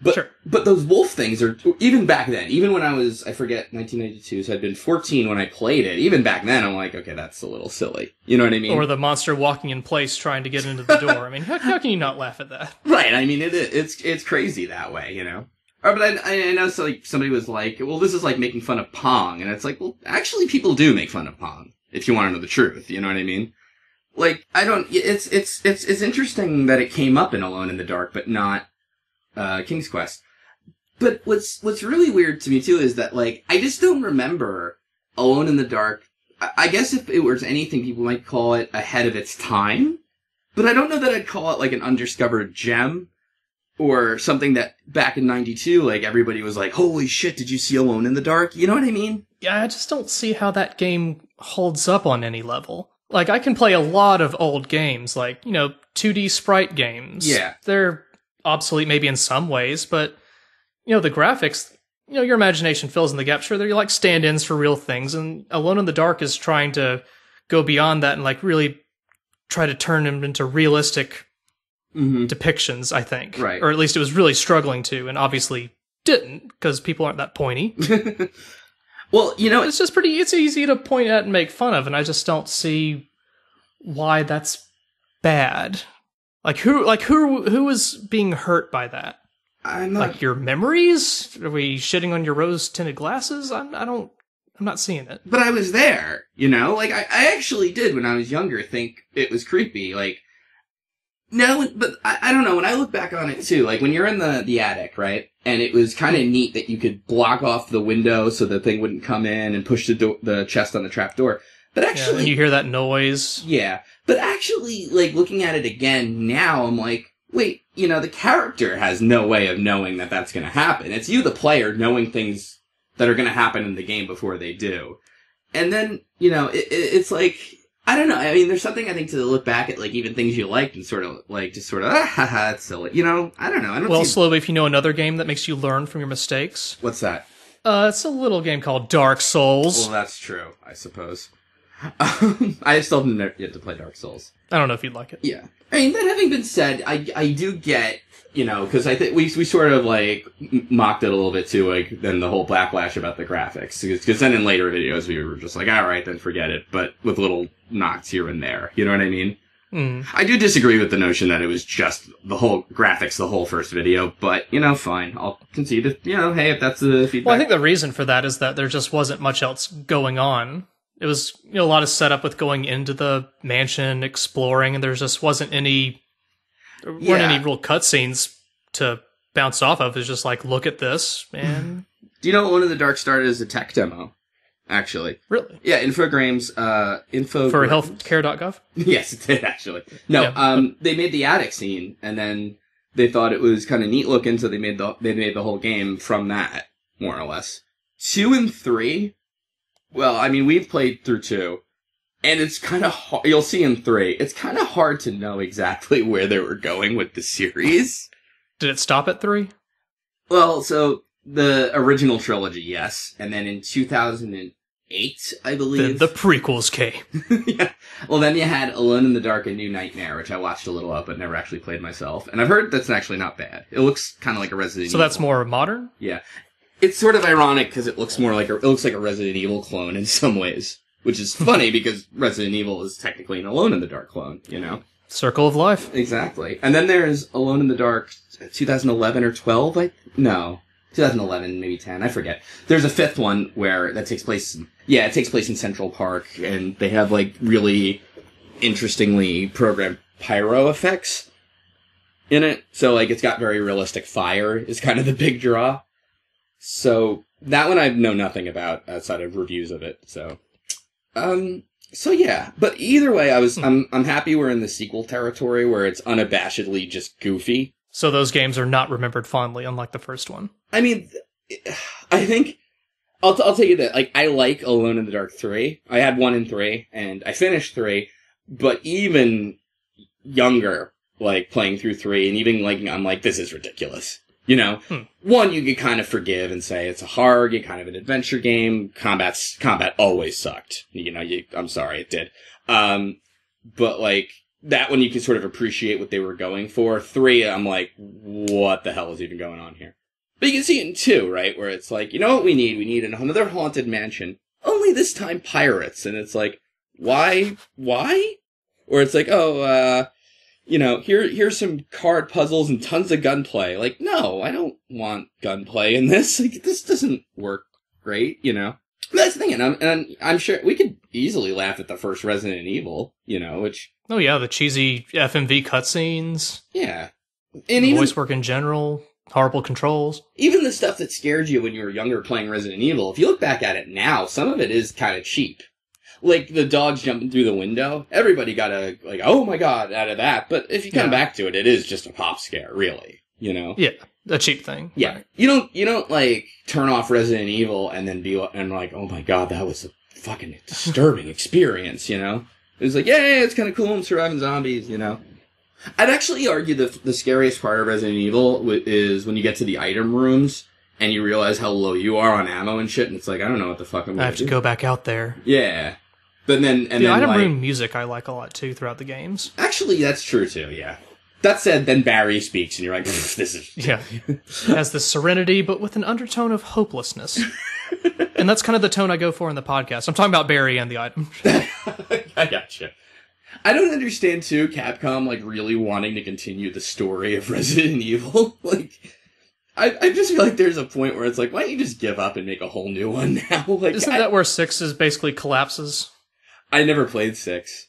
[SPEAKER 2] But
[SPEAKER 1] Sure.
[SPEAKER 2] but those wolf things are even back then. Even when I was I forget 1992, so I'd been 14 when I played it. Even back then, I'm like, okay, that's a little silly. You know what I mean?
[SPEAKER 1] Or the monster walking in place trying to get into the door. I mean, how, how can you not laugh at that?
[SPEAKER 2] right. I mean, it it's it's crazy that way, you know. Or, but I, I know so like somebody was like, well, this is like making fun of Pong, and it's like, well, actually, people do make fun of Pong if you want to know the truth. You know what I mean? Like, I don't. It's it's it's it's interesting that it came up in Alone in the Dark, but not uh, King's Quest. But what's what's really weird to me too is that like I just don't remember Alone in the Dark. I, I guess if it was anything, people might call it ahead of its time. But I don't know that I'd call it like an undiscovered gem or something that back in 92 like everybody was like holy shit did you see alone in the dark you know what i mean
[SPEAKER 1] Yeah, I just don't see how that game holds up on any level. Like, I can play a lot of old games, like, you know, 2D sprite games.
[SPEAKER 2] Yeah.
[SPEAKER 1] They're obsolete maybe in some ways, but, you know, the graphics, you know, your imagination fills in the gaps. Sure, they're like stand ins for real things, and Alone in the Dark is trying to go beyond that and, like, really try to turn them into realistic
[SPEAKER 2] mm-hmm.
[SPEAKER 1] depictions, I think.
[SPEAKER 2] Right.
[SPEAKER 1] Or at least it was really struggling to, and obviously didn't, because people aren't that pointy.
[SPEAKER 2] well you know
[SPEAKER 1] it's just pretty it's easy to point at and make fun of and i just don't see why that's bad. Like who like who who is being hurt by that?
[SPEAKER 2] I'm not.
[SPEAKER 1] Like your memories? Are we shitting on your rose tinted glasses? I'm, I don't. I'm not seeing it.
[SPEAKER 2] but I was there, you know? Like, I, I actually did when I was younger think it was creepy. Like, no, but I, I don't know. When I look back on it too, like when you're in the, the attic, right? And it was kind of neat that you could block off the window so the thing wouldn't come in and push the do- the chest on the trap door. But actually,
[SPEAKER 1] when you hear that noise,
[SPEAKER 2] Yeah, but actually, like looking at it again now, I'm like, wait, you know, the character has no way of knowing that that's going to happen. It's you, the player, knowing things that are going to happen in the game before they do. And then, you know, it, it, it's like, I don't know. I mean, there's something I think to look back at, like even things you liked and sort of like just sort of, ah, haha, it's silly. You know, I don't know. I don't
[SPEAKER 1] well,
[SPEAKER 2] see.
[SPEAKER 1] slowly, if you know another game that makes you learn from your mistakes,
[SPEAKER 2] What's that?
[SPEAKER 1] uh, it's a little game called Dark Souls.
[SPEAKER 2] Well, that's true, I suppose. Um, I still haven't yet to play Dark Souls.
[SPEAKER 1] I don't know if you'd like it.
[SPEAKER 2] Yeah. I mean, that having been said, I, I do get, you know, because I think we, we sort of like mocked it a little bit too, like, then the whole backlash about the graphics. Because then in later videos we were just like, alright, then forget it, but with little knocks here and there. You know what I mean?
[SPEAKER 1] Mm.
[SPEAKER 2] I do disagree with the notion that it was just the whole graphics, the whole first video, but, you know, fine. I'll concede it. You know, hey, if that's the feedback.
[SPEAKER 1] Well, I think the reason for that is that there just wasn't much else going on. It was you know a lot of setup with going into the mansion, exploring, and there just wasn't any there weren't any real cutscenes to bounce off of. It's just like look at this and
[SPEAKER 2] do you know what one of the Dark started as a tech demo? Actually.
[SPEAKER 1] really
[SPEAKER 2] Yeah, Infogrames, uh, Info.
[SPEAKER 1] for healthcare.gov.
[SPEAKER 2] Yes, it did actually. No,
[SPEAKER 1] Yeah.
[SPEAKER 2] um, they made the attic scene, and then they thought it was kind of neat looking, so they made the they made the whole game from that, more or less. Two and three, well, I mean, we've played through two, and it's kind of hard. You'll see in three, it's kind of hard to know exactly where they were going with the series.
[SPEAKER 1] Did it stop at three?
[SPEAKER 2] Well, so the original trilogy, yes, and then in two thousand and eight, I believe.
[SPEAKER 1] the prequels came.
[SPEAKER 2] yeah. Well, then you had Alone in the Dark and New Nightmare, which I watched a little of, but never actually played myself. And I've heard that's actually not bad. It looks kind of like a Resident
[SPEAKER 1] So
[SPEAKER 2] Evil.
[SPEAKER 1] that's more modern.
[SPEAKER 2] Yeah. It's sort of ironic because it looks more like a, it looks like a Resident Evil clone in some ways, which is funny because Resident Evil is technically an Alone in the Dark clone, you know?
[SPEAKER 1] Circle of Life.
[SPEAKER 2] Exactly. And then there's Alone in the Dark uh, 2011 or 12, I, no. 2011, maybe 10, I forget. There's a fifth one where that takes place, yeah, it takes place in Central Park, and they have like really interestingly programmed pyro effects in it. So like it's got very realistic fire is kind of the big draw. So that one I know nothing about outside of reviews of it. So, um, so yeah. But either way, I was I'm I'm happy we're in the sequel territory where it's unabashedly just goofy.
[SPEAKER 1] So those games are not remembered fondly, unlike the first one.
[SPEAKER 2] I mean, I think I'll t- I'll tell you that like I like Alone in the Dark three. I had one and three, and I finished three. But even younger, like playing through three, and even like I'm like this is ridiculous. You know,
[SPEAKER 1] Hmm.
[SPEAKER 2] one you could kind of forgive and say it's a horror game, kind of an adventure game. Combat's combat always sucked. You know, you I'm sorry it did. Um, but like that one you can sort of appreciate what they were going for. Three, I'm like, what the hell is even going on here? But you can see it in two, right? Where it's like, you know what we need? We need another haunted mansion. Only this time pirates. And it's like, why? Why? Or it's like, oh, uh, you know, here, here's some card puzzles and tons of gunplay. Like, no, I don't want gunplay in this. Like, this doesn't work great, you know? But that's the thing, and I'm, and I'm sure we could easily laugh at the first Resident Evil, you know, which,
[SPEAKER 1] Oh yeah, the cheesy FMV cutscenes,
[SPEAKER 2] yeah. And even,
[SPEAKER 1] voice work in general, horrible controls.
[SPEAKER 2] even the stuff that scared you when you were younger playing Resident Evil, if you look back at it now, some of it is kind of cheap. Like the dogs jumping through the window, everybody got a, like, oh my god, out of that. But if you come
[SPEAKER 1] Yeah.
[SPEAKER 2] back to it, it is just a pop scare, really, you know?
[SPEAKER 1] Yeah, a cheap thing.
[SPEAKER 2] Yeah.
[SPEAKER 1] Right.
[SPEAKER 2] You don't, you don't like turn off Resident Evil and then be like, and like, oh my god, that was a fucking disturbing experience, you know? It was like, yeah, it's kind of cool. I'm surviving zombies, you know? I'd actually argue the, the scariest part of Resident Evil w- is when you get to the item rooms and you realize how low you are on ammo and shit, and it's like, I don't know what the fuck I'm
[SPEAKER 1] I have to
[SPEAKER 2] do.
[SPEAKER 1] go back out there.
[SPEAKER 2] Yeah. But then, and
[SPEAKER 1] the
[SPEAKER 2] then
[SPEAKER 1] item
[SPEAKER 2] like,
[SPEAKER 1] room music I like a lot too throughout the games.
[SPEAKER 2] actually, that's true too, yeah. That said, then Barry speaks and you're like, this is,
[SPEAKER 1] Yeah, has this serenity, but with an undertone of hopelessness. and that's kind of the tone I go for in the podcast. I'm talking about Barry and the item.
[SPEAKER 2] I gotcha. I don't understand too Capcom like really wanting to continue the story of Resident Evil. like, I I just feel like there's a point where it's like, why don't you just give up and make a whole new one now? like,
[SPEAKER 1] Isn't
[SPEAKER 2] I,
[SPEAKER 1] that where six is basically collapses?
[SPEAKER 2] I never played six.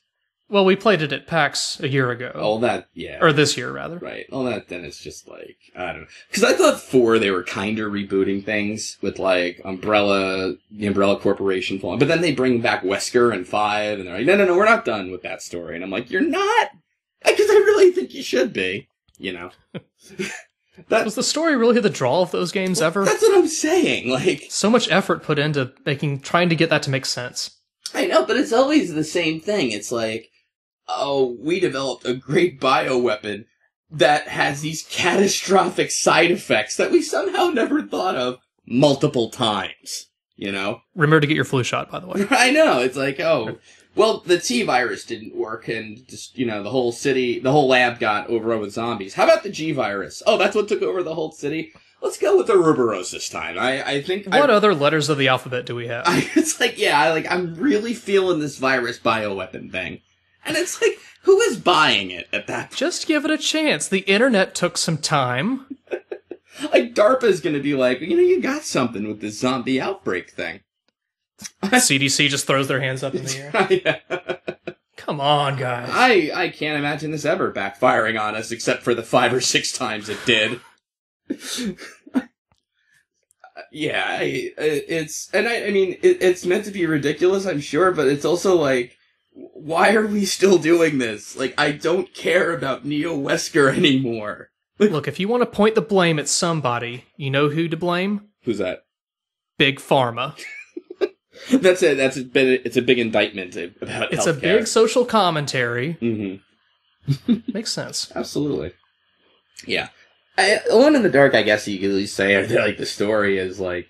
[SPEAKER 1] Well, we played it at PAX a year ago,
[SPEAKER 2] All that, yeah.
[SPEAKER 1] or this year rather.
[SPEAKER 2] Right. All that then it's just like I don't know. Because I thought four they were kind of rebooting things with like Umbrella, the Umbrella Corporation, falling, but then they bring back Wesker and five, and they're like, no, no, no, we're not done with that story. And I'm like, you're not, because I really think you should be. You know. that,
[SPEAKER 1] Was the story really the draw of those games ever?
[SPEAKER 2] that's what I'm saying. Like
[SPEAKER 1] So much effort put into making, trying to get that to make sense.
[SPEAKER 2] I know, but it's always the same thing. It's like, oh, we developed a great bioweapon that has these catastrophic side effects that we somehow never thought of multiple times. You know?
[SPEAKER 1] Remember to get your flu shot, by the way.
[SPEAKER 2] I know. It's like, oh, well, the T virus didn't work and just, you know, the whole city, the whole lab got overrun with zombies. How about the G virus? Oh, that's what took over the whole city? Let's go with the Ouroboros this time. I, I think I-
[SPEAKER 1] What other letters of the alphabet do we have?
[SPEAKER 2] I, it's like, yeah, I, like I'm really feeling this virus bioweapon thing, and it's like, who is buying it at that?
[SPEAKER 1] Just give it a chance. The internet took some time.
[SPEAKER 2] Like DARPA is gonna be like, you know, you got something with this zombie outbreak thing.
[SPEAKER 1] CDC just throws their hands up in the air. Come on, guys.
[SPEAKER 2] I I can't imagine this ever backfiring on us, except for the five or six times it did. Yeah, I, it's and I I mean it, it's meant to be ridiculous, I'm sure, but it's also like. Why are we still doing this? Like, I don't care about Neo Wesker anymore.
[SPEAKER 1] Look, if you want to point the blame at somebody, you know who to blame?
[SPEAKER 2] Who's that?
[SPEAKER 1] Big Pharma.
[SPEAKER 2] That's it. That's a bit. It's a big indictment about.
[SPEAKER 1] It's a big social commentary.
[SPEAKER 2] Mm-hmm.
[SPEAKER 1] Makes sense.
[SPEAKER 2] Absolutely. Yeah. I, Alone in the Dark, I guess you could at least say, like, the story is, like,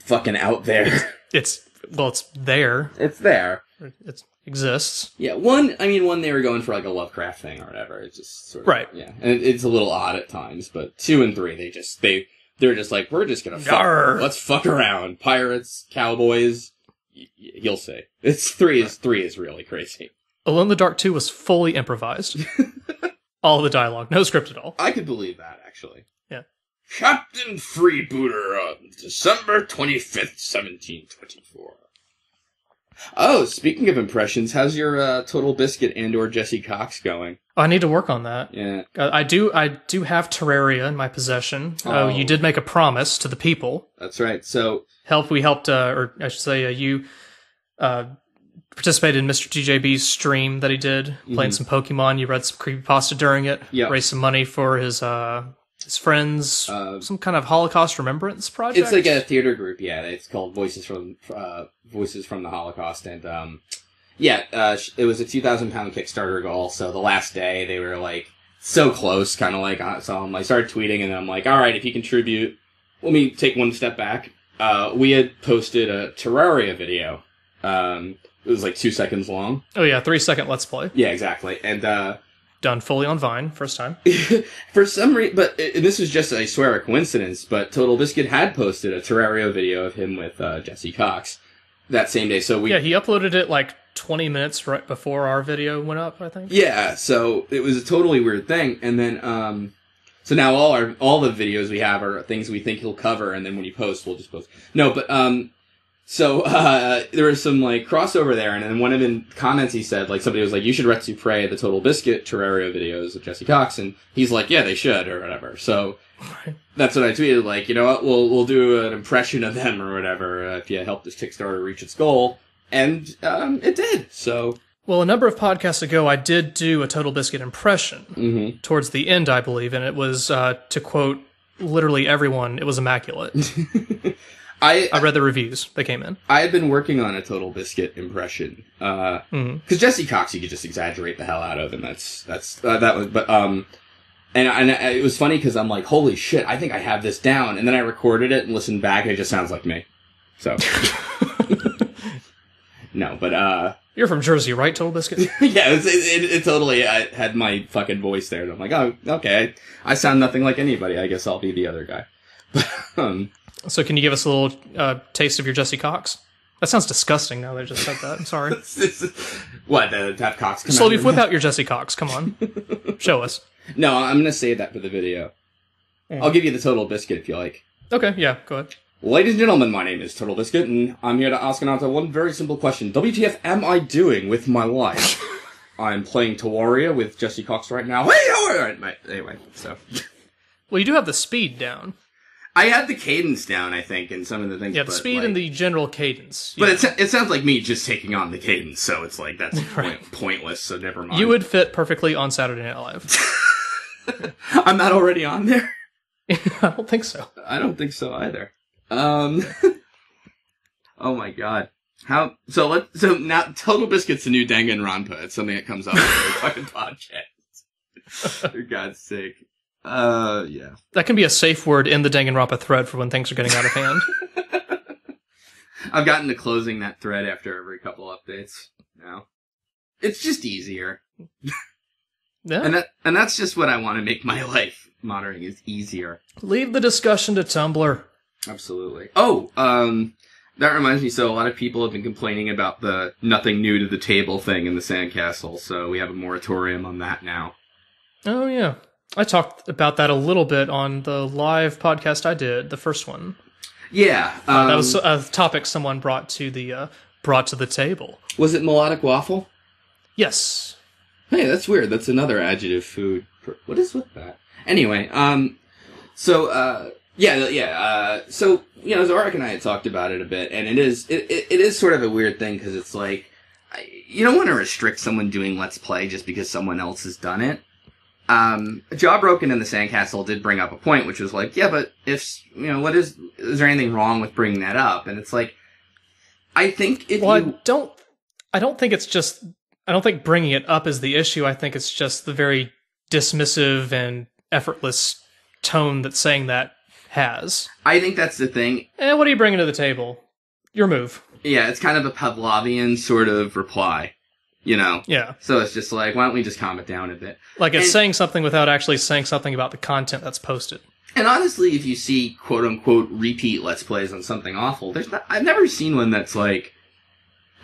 [SPEAKER 2] fucking out there.
[SPEAKER 1] It's well, it's there.
[SPEAKER 2] it's there.
[SPEAKER 1] It exists.
[SPEAKER 2] Yeah, one, I mean, one, they were going for, like, a Lovecraft thing or whatever. It's just sort of.
[SPEAKER 1] Right.
[SPEAKER 2] Yeah. And it, it's a little odd at times, but two and three, they just, they, they're just like, we're just gonna fuck. Let's fuck around. Pirates, cowboys. Y- y- you'll see. It's three is, three is really crazy.
[SPEAKER 1] Alone in the Dark 2 was fully improvised. all the dialogue, no script at all.
[SPEAKER 2] I could believe that, actually.
[SPEAKER 1] Yeah.
[SPEAKER 2] Captain Freebooter on December 25th, 1724. Oh, speaking of impressions, how's your uh, Total Biscuit and or Jesse Cox going?
[SPEAKER 1] I need to work on that.
[SPEAKER 2] Yeah.
[SPEAKER 1] Uh, I do. I do have Terraria in my possession. Oh,
[SPEAKER 2] Oh.
[SPEAKER 1] you did make a promise to the people.
[SPEAKER 2] That's right. So,
[SPEAKER 1] Help. We helped, uh, or I should say, uh, you uh, participated in Mr. TJB's stream that he did, playing some Pokemon. You read some creepypasta during it.
[SPEAKER 2] Mm-hmm. Yeah.
[SPEAKER 1] Raised some money for his uh, his friends.
[SPEAKER 2] Uh,
[SPEAKER 1] some kind of Holocaust remembrance project.
[SPEAKER 2] it's like a theater group, yeah. It's called Voices from uh, Voices from the Holocaust, and um, yeah, uh, it was a two thousand pound Kickstarter goal. So the last day, they were like so close, kind of like uh, so. I'm, I started tweeting, and I'm like, all right, if you contribute, let me take one step back. Uh, we had posted a Terraria video. Um, it was like two seconds long.
[SPEAKER 1] Oh yeah, three second let's play
[SPEAKER 2] Yeah, exactly, and. uh
[SPEAKER 1] done fully on Vine first time.
[SPEAKER 2] for some reason, but this is just, I swear, a coincidence. But Total Biscuit had posted a Terraria video of him with uh, Jesse Cox that same day. So we,
[SPEAKER 1] Yeah, he uploaded it like 20 minutes right before our video went up. I think.
[SPEAKER 2] yeah. So it was a totally weird thing. And then, um, so now all our all the videos we have are things we think he'll cover, and then when he posts, we'll just post. No, but um, so uh, there was some like crossover there, and then one of the comments he said, like somebody was like, "You should Retsupurae the Total Biscuit Terraria videos of Jesse Cox," and he's like, "Yeah, they should," or whatever. So that's what I tweeted, like, you know what, we'll we'll do an impression of them or whatever uh, if you help this Kickstarter reach its goal, and um, it did. So,
[SPEAKER 1] Well, a number of podcasts ago, I did do a Total Biscuit impression
[SPEAKER 2] mhm.
[SPEAKER 1] towards the end, I believe, and it was uh, to quote literally everyone, it was immaculate.
[SPEAKER 2] I
[SPEAKER 1] I read the reviews that came in.
[SPEAKER 2] I had been working on a Total Biscuit impression because
[SPEAKER 1] Mhm.
[SPEAKER 2] Jesse Cox you could just exaggerate the hell out of, and that's that's uh, that was. But um, and and it was funny because I'm like, holy shit, I think I have this down, and then I recorded it and listened back, and it just sounds like me. So no, but uh,
[SPEAKER 1] You're from Jersey, right, Total Biscuit?
[SPEAKER 2] yeah, it, it, it, it totally I had my fucking voice there, and I'm like, oh, okay, I sound nothing like anybody. I guess I'll be the other guy. But um,
[SPEAKER 1] so, can you give us a little uh, taste of your Jesse Cox? That sounds disgusting now that I just said that. I'm sorry.
[SPEAKER 2] what, uh, have Cox come your
[SPEAKER 1] whip out your Jesse Cox. Come on. Show us.
[SPEAKER 2] No, I'm gonna save that for the video. I'll give you the total biscuit if you like.
[SPEAKER 1] Okay, yeah, go ahead.
[SPEAKER 2] Ladies and gentlemen, my name is Total Biscuit, and I'm here to ask and answer one very simple question. WTF am I doing with my life? I'm playing Tawaria with Jesse Cox right now. Hey, alright, mate. Anyway, so.
[SPEAKER 1] Well, you do have the speed down.
[SPEAKER 2] I had the cadence down, I think, and some of the things.
[SPEAKER 1] Yeah, the speed
[SPEAKER 2] like-
[SPEAKER 1] and the general cadence.
[SPEAKER 2] But it, it sounds like me just taking on the cadence, so it's like, that's
[SPEAKER 1] Right.
[SPEAKER 2] point, pointless, so never mind.
[SPEAKER 1] you would fit perfectly on Saturday Night Live.
[SPEAKER 2] I'm not already on there?
[SPEAKER 1] I don't think so.
[SPEAKER 2] I don't think so either. Um. oh my god. How so? Let so now Total Biscuit's the new Danganronpa. It's something that comes up on the fucking podcast. For God's sake. Uh, yeah.
[SPEAKER 1] That can be a safe word in the Danganronpa thread for when things are getting out of hand.
[SPEAKER 2] I've gotten to closing that thread after every couple updates. Now, it's just easier,
[SPEAKER 1] Yeah.
[SPEAKER 2] and that and that's just what I want to make my life monitoring is easier.
[SPEAKER 1] Leave the discussion to Tumblr.
[SPEAKER 2] Absolutely. Oh, um, that reminds me. So a lot of people have been complaining about the nothing new to the table thing in the sandcastle. So we have a moratorium on that now.
[SPEAKER 1] Oh yeah. I talked about that a little bit on the live podcast I did, the first one.
[SPEAKER 2] Yeah, um,
[SPEAKER 1] that was a topic someone brought to the uh, brought to the table.
[SPEAKER 2] was it melodic waffle?
[SPEAKER 1] Yes.
[SPEAKER 2] Hey, that's weird. That's another adjective food. What is with that? Anyway, um, so uh, yeah, yeah. Uh, so you know, Zorak and I had talked about it a bit, and it is it, it, it is sort of a weird thing because it's like you don't want to restrict someone doing Let's Play just because someone else has done it. Um, Jaw Broken in the Sandcastle did bring up a point, which was like, yeah, but if you know, what is is there anything wrong with bringing that up? And it's like, I think if
[SPEAKER 1] Well,
[SPEAKER 2] you
[SPEAKER 1] I don't. I don't think it's just. I don't think bringing it up is the issue. I think it's just the very dismissive and effortless tone that saying that has.
[SPEAKER 2] I think that's the thing.
[SPEAKER 1] And what are you bringing to the table? Your move.
[SPEAKER 2] Yeah, it's kind of a Pavlovian sort of reply, you know.
[SPEAKER 1] Yeah.
[SPEAKER 2] So it's just like, why don't we just calm it down a bit?
[SPEAKER 1] Like it's
[SPEAKER 2] And-
[SPEAKER 1] saying something without actually saying something about the content that's posted.
[SPEAKER 2] And honestly, if you see quote unquote repeat Let's Plays on something awful, there's not, I've never seen one that's like,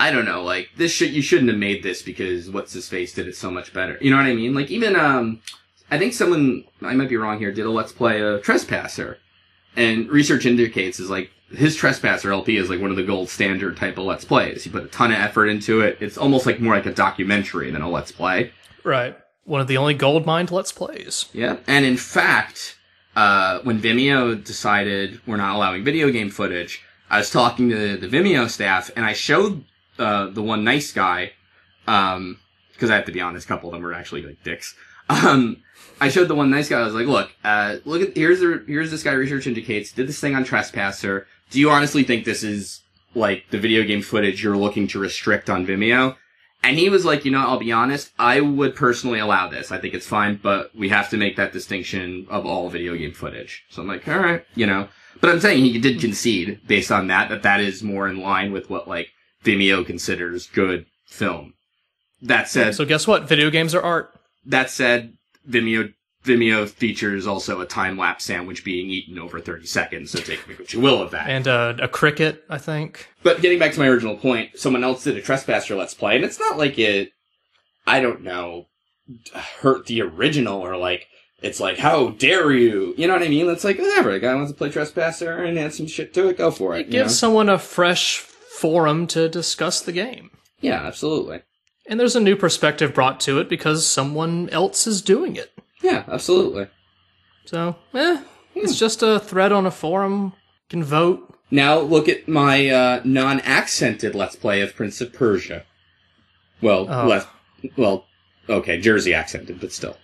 [SPEAKER 2] I don't know, like this should you shouldn't have made this because what's his face did it so much better. You know what I mean? Like even um, I think someone I might be wrong here did a Let's Play of Trespasser, and research indicates is like his Trespasser LP is like one of the gold standard type of Let's Plays. You put a ton of effort into it. It's almost like more like a documentary than a Let's Play.
[SPEAKER 1] Right. One of the only gold mined Let's Plays.
[SPEAKER 2] Yeah, and in fact, uh, when Vimeo decided we're not allowing video game footage, I was talking to the Vimeo staff, and I showed uh, the one nice guy, um, because I have to be honest, a couple of them were actually like dicks. Um, I showed the one nice guy. I was like, "Look, uh, look at here's the here's this guy. Research indicates did this thing on Trespasser. Do you honestly think this is like the video game footage you're looking to restrict on Vimeo?" And he was like, you know, I'll be honest, I would personally allow this. I think it's fine, but we have to make that distinction of all video game footage. So I'm like, all right, you know. But I'm saying he did concede based on that, that that is more in line with what, like, Vimeo considers good film. That said,
[SPEAKER 1] So guess what? Video games are art.
[SPEAKER 2] that said, Vimeo, Vimeo features also a time-lapse sandwich being eaten over 30 seconds, so take what you will of that.
[SPEAKER 1] And uh, a cricket, I think.
[SPEAKER 2] But getting back to my original point, someone else did a Trespasser Let's Play, and it's not like it, I don't know, hurt the original or like, it's like, how dare you? You know what I mean? It's like, whatever, the guy wants to play Trespasser and add some shit to it, go for it.
[SPEAKER 1] It
[SPEAKER 2] you know?
[SPEAKER 1] gives someone a fresh forum to discuss the game.
[SPEAKER 2] Yeah, absolutely.
[SPEAKER 1] And there's a new perspective brought to it because someone else is doing it.
[SPEAKER 2] Yeah, absolutely.
[SPEAKER 1] So, eh, it's just a thread on a forum. You can vote.
[SPEAKER 2] Now look at my uh, non-accented Let's Play of Prince of Persia. Well,
[SPEAKER 1] Oh.
[SPEAKER 2] less, well, okay, Jersey accented, but still.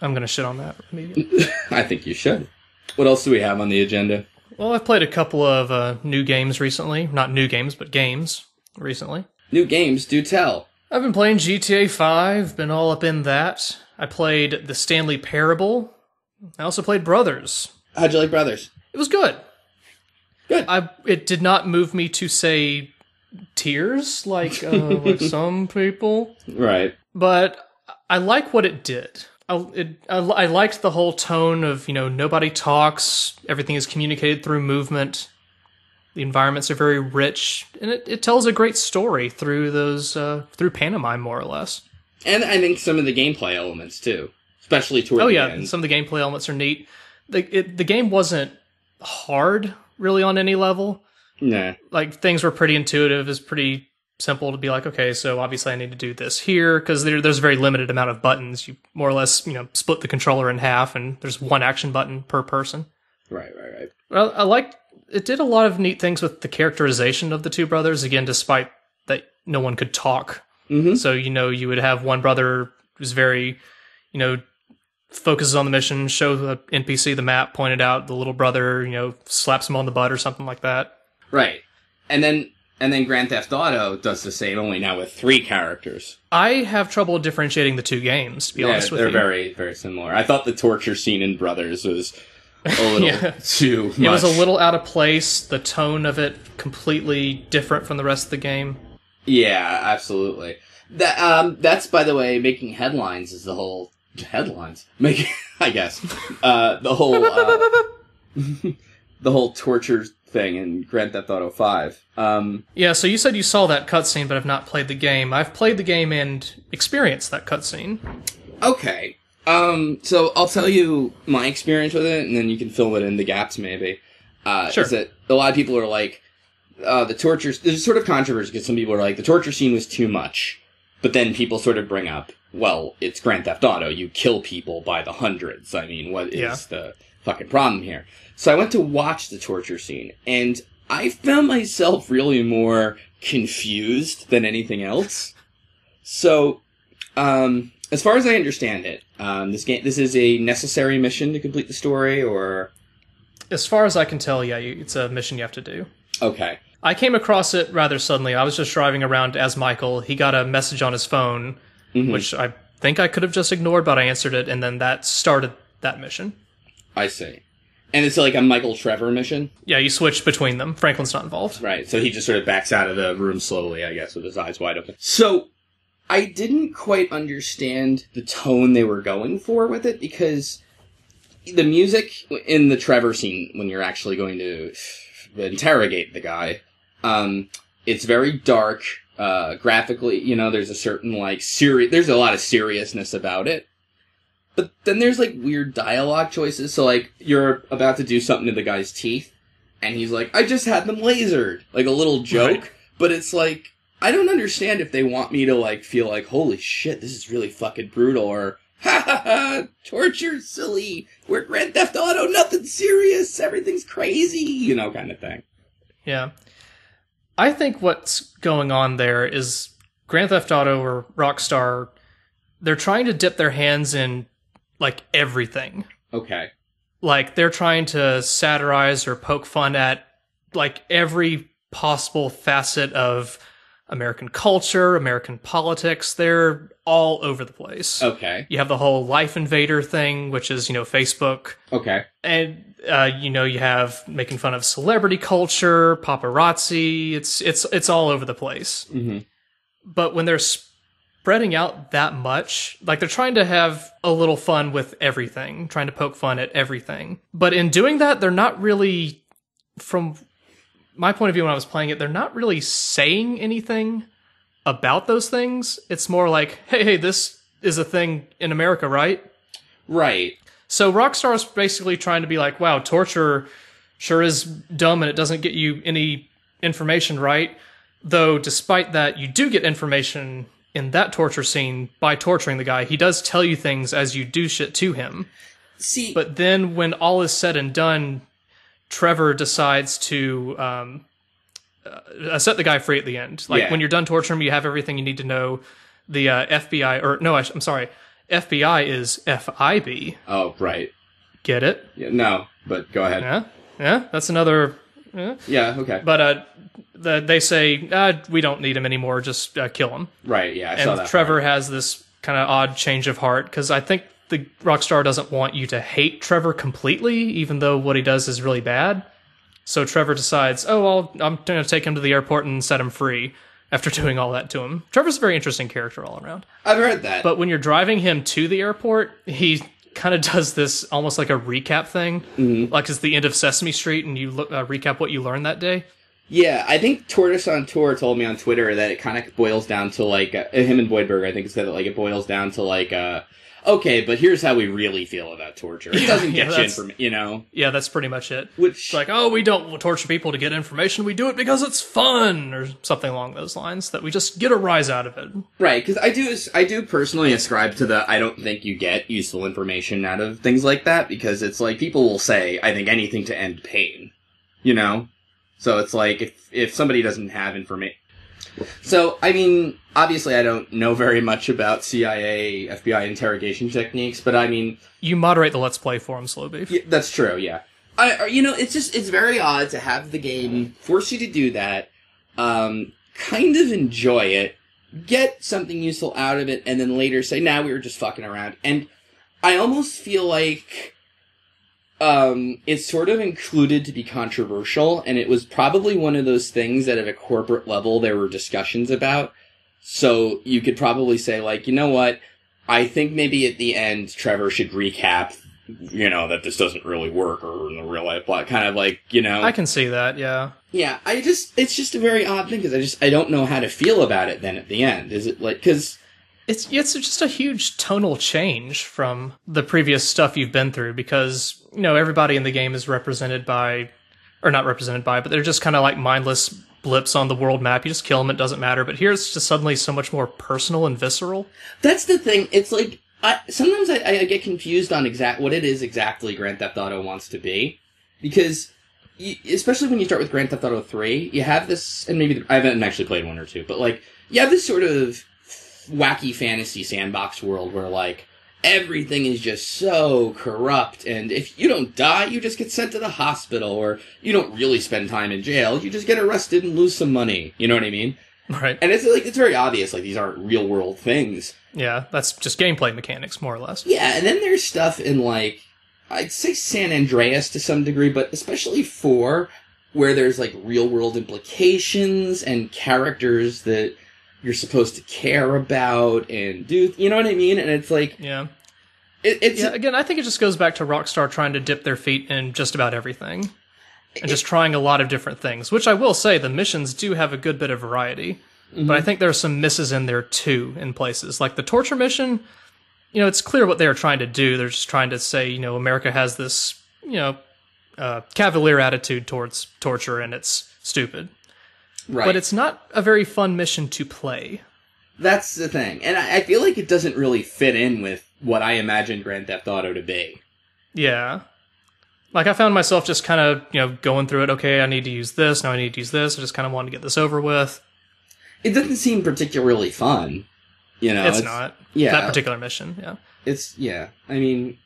[SPEAKER 1] I'm gonna shit on that.
[SPEAKER 2] I think you should. What else do we have on the agenda?
[SPEAKER 1] well, I've played a couple of uh, new games recently. Not new games, but games recently.
[SPEAKER 2] New games, do tell.
[SPEAKER 1] I've been playing GTA 5, been all up in that. I played The Stanley Parable. I also played Brothers.
[SPEAKER 2] How'd you like Brothers?
[SPEAKER 1] It was good.
[SPEAKER 2] Good.
[SPEAKER 1] I it did not move me to say tears like uh, like some people,
[SPEAKER 2] Right.
[SPEAKER 1] but I like what it did. I, it, I, I liked the whole tone of you know nobody talks, everything is communicated through movement. The environments are very rich, and it, it tells a great story through those uh, through pantomime, more or less.
[SPEAKER 2] And I think some of the gameplay elements too, especially toward
[SPEAKER 1] Oh yeah,
[SPEAKER 2] end.
[SPEAKER 1] some of the gameplay elements are neat. The it, the game wasn't hard really on any level.
[SPEAKER 2] Nah.
[SPEAKER 1] Like things were pretty intuitive. It's pretty simple to be like, okay, so obviously I need to do this here because there, there's a very limited amount of buttons. You more or less you know split the controller in half, and there's one action button per person.
[SPEAKER 2] Right, right, right.
[SPEAKER 1] Well, I liked it. Did a lot of neat things with the characterization of the two brothers. Again, despite that no one could talk,
[SPEAKER 2] Mm-hmm.
[SPEAKER 1] so you know you would have one brother who's very, you know, focuses on the mission, show the NPC the map, pointed out the little brother, you know, slaps him on the butt or something like that.
[SPEAKER 2] Right. And then and then Grand Theft Auto does the same, only now with three characters.
[SPEAKER 1] I have trouble differentiating the two games. To be
[SPEAKER 2] Yeah,
[SPEAKER 1] honest with you.
[SPEAKER 2] they're very, very similar. I thought the torture scene in Brothers was a little
[SPEAKER 1] Yeah.
[SPEAKER 2] too much.
[SPEAKER 1] it was a little out of place. The tone of it completely different from the rest of the game.
[SPEAKER 2] Yeah, absolutely. That um, that's by the way, making headlines is the whole headlines. Making, I guess, uh, the whole uh, the whole torture thing in Grand Theft Auto Five. Um,
[SPEAKER 1] Yeah, so you said you saw that cutscene, but have not played the game. I've played the game and experienced that cutscene.
[SPEAKER 2] okay. Um, so I'll tell you my experience with it, and then you can fill it in the gaps, maybe. Uh,
[SPEAKER 1] Sure.
[SPEAKER 2] Is that a lot of people are like, uh, the torture. There's sort of controversy because some people are like, the torture scene was too much, but then people sort of bring up, well, it's Grand Theft Auto. You kill people by the hundreds. I mean, what is
[SPEAKER 1] Yeah.
[SPEAKER 2] the fucking problem here? So I went to watch the torture scene, and I found myself really more confused than anything else. So, um, as far as I understand it, um, this game, this is a necessary mission to complete the story, or
[SPEAKER 1] As far as I can tell, yeah, you, it's a mission you have to do.
[SPEAKER 2] okay,
[SPEAKER 1] I came across it rather suddenly. I was just driving around as Michael. He got a message on his phone,
[SPEAKER 2] Mhm.
[SPEAKER 1] which I think I could have just ignored, but I answered it, and then that started that mission.
[SPEAKER 2] I see. And it's like a Michael Trevor mission,
[SPEAKER 1] Yeah, you switch between them. Franklin's not involved.
[SPEAKER 2] right? So he just sort of backs out of the room slowly, I guess, with his eyes wide open. So I didn't quite understand the tone they were going for with it because the music in the Trevor scene when you're actually going to interrogate the guy, um, it's very dark. Uh, graphically, you know, there's a certain like serious. There's a lot of seriousness about it. But then there's like weird dialogue choices. So like you're about to do something to the guy's teeth, and he's like, "I just had them lasered," like a little joke.
[SPEAKER 1] Right.
[SPEAKER 2] But it's like I don't understand if they want me to like feel like, "Holy shit, this is really fucking brutal," or "Ha ha ha, torture, silly. We're Grand Theft Auto, nothing serious. Everything's crazy," you know, kind of thing.
[SPEAKER 1] Yeah. I think what's going on there is Grand Theft Auto or Rockstar, they're trying to dip their hands in like everything.
[SPEAKER 2] Okay.
[SPEAKER 1] Like they're trying to satirize or poke fun at like every possible facet of American culture, American politics. They're all over the place.
[SPEAKER 2] Okay.
[SPEAKER 1] You have the whole Life Invader thing, which is, you know, Facebook
[SPEAKER 2] Okay.
[SPEAKER 1] and uh, you know you have making fun of celebrity culture, paparazzi. It's it's it's all over the place.
[SPEAKER 2] Mm-hmm.
[SPEAKER 1] But when they're spreading out that much, like they're trying to have a little fun with everything, trying to poke fun at everything. But in doing that, they're not really, from my point of view when I was playing it, they're not really saying anything about those things. It's more like, hey, hey, this is a thing in America, right?
[SPEAKER 2] Right.
[SPEAKER 1] So Rockstar is basically trying to be like, wow, torture sure is dumb and it doesn't get you any information, right? Though, despite that, you do get information in that torture scene by torturing the guy. He does tell you things as you do shit to him.
[SPEAKER 2] See,
[SPEAKER 1] But then, when all is said and done, Trevor decides to um, uh, set the guy free at the end. Like
[SPEAKER 2] Yeah.
[SPEAKER 1] when you're done torturing him, you have everything you need to know. The uh, FBI, or no, I, I'm sorry, FBI is FIB.
[SPEAKER 2] oh, right.
[SPEAKER 1] Get it?
[SPEAKER 2] Yeah, no, but go ahead.
[SPEAKER 1] Yeah, yeah. That's another. Yeah.
[SPEAKER 2] Yeah. Okay.
[SPEAKER 1] But uh, the, they say uh, we don't need him anymore. Just uh, kill him.
[SPEAKER 2] right. Yeah. I saw
[SPEAKER 1] And. Trevor has this kind of odd change of heart because I think the Rockstar doesn't want you to hate Trevor completely, even though what he does is really bad. So Trevor decides, oh, well, I'm going to take him to the airport and set him free. After doing all that to him, Trevor's a very interesting character all around.
[SPEAKER 2] I've heard that.
[SPEAKER 1] But when you're driving him to the airport, he kind of does this almost like a recap thing,
[SPEAKER 2] Mm-hmm.
[SPEAKER 1] like it's the end of Sesame Street, and you look, uh, recap what you learned that day.
[SPEAKER 2] Yeah, I think Tortoise on Tour told me on Twitter that it kind of boils down to like uh, him and Boydberg. I think said that like it boils down to like uh okay, but here's how we really feel about torture. It doesn't
[SPEAKER 1] yeah,
[SPEAKER 2] get you
[SPEAKER 1] that's-
[SPEAKER 2] inform- you know,
[SPEAKER 1] Yeah, that's pretty much it.
[SPEAKER 2] which
[SPEAKER 1] It's like, oh, we don't torture people to get information. We do it because it's fun, or something along those lines. That we just get a rise out of it.
[SPEAKER 2] right because I do I do personally ascribe to the I don't think you get useful information out of things like that because it's like people will say I think anything to end pain, you know, so it's like if if somebody doesn't have information. So, I mean, obviously I don't know very much about CIA, FBI interrogation techniques, but I mean,
[SPEAKER 1] You moderate the Let's Play forums,
[SPEAKER 2] slowbeef. That's true. Yeah, I, I- you know, it's just it's very odd to have the game force you to do that. Um, kind of enjoy it, get something useful out of it, and then later say, "Now we were just fucking around." And I almost feel like um, it's sort of included to be controversial, and it was probably one of those things that at a corporate level there were discussions about. So you could probably say, like, you know what? I think maybe at the end Trevor should recap, you know, that this doesn't really work or in the real life plot. Kind of like, you know.
[SPEAKER 1] I can see that. Yeah.
[SPEAKER 2] yeah, I just, it's just a very odd thing because I just, I don't know how to feel about it then at the end. Is it like, because,
[SPEAKER 1] It's it's just a huge tonal change from the previous stuff you've been through because you know everybody in the game is represented by, or not represented by, but they're just kind of like mindless blips on the world map. You just kill them; it doesn't matter. But here it's just suddenly so much more personal and visceral.
[SPEAKER 2] that's the thing. It's like, I, sometimes I, I get confused on exact, what it is exactly Grand Theft Auto wants to be. Because, you, especially when you start with Grand Theft Auto 3, you have this, and maybe, I haven't actually played one or two, but like, you have this sort of wacky fantasy sandbox world where like everything is just so corrupt and if you don't die you just get sent to the hospital or you don't really spend time in jail you just get arrested and lose some money you know what i mean
[SPEAKER 1] Right.
[SPEAKER 2] and it's like it's very obvious like these aren't real world things
[SPEAKER 1] Yeah, that's just gameplay mechanics, more or less.
[SPEAKER 2] yeah and then there's stuff in like i'd say san andreas to some degree but especially four where there's like real world implications and characters that you're supposed to care about and do you know what i mean and it's like
[SPEAKER 1] Yeah.
[SPEAKER 2] it, it's
[SPEAKER 1] Yeah, again, I think it just goes back to Rockstar trying to dip their feet in just about everything. And just trying a lot of different things, which I will say the missions do have a good bit of variety. But I think there are some misses in there too in places. Like the torture mission, you know, it's clear what they are trying to do. They're just trying to say, you know, America has this, you know, uh, cavalier attitude towards torture and it's stupid.
[SPEAKER 2] Right
[SPEAKER 1] But it's not a very fun mission to play.
[SPEAKER 2] that's the thing and I, I feel like it doesn't really fit in with what i imagine grand theft auto to be
[SPEAKER 1] Yeah. Like I found myself just kind of, you know, going through it. Okay, I need to use this. Now I need to use this. I just kind of wanted to get this over with.
[SPEAKER 2] it doesn't seem particularly fun you know
[SPEAKER 1] it's, not
[SPEAKER 2] yeah
[SPEAKER 1] that particular mission. Yeah.
[SPEAKER 2] It's yeah. I mean,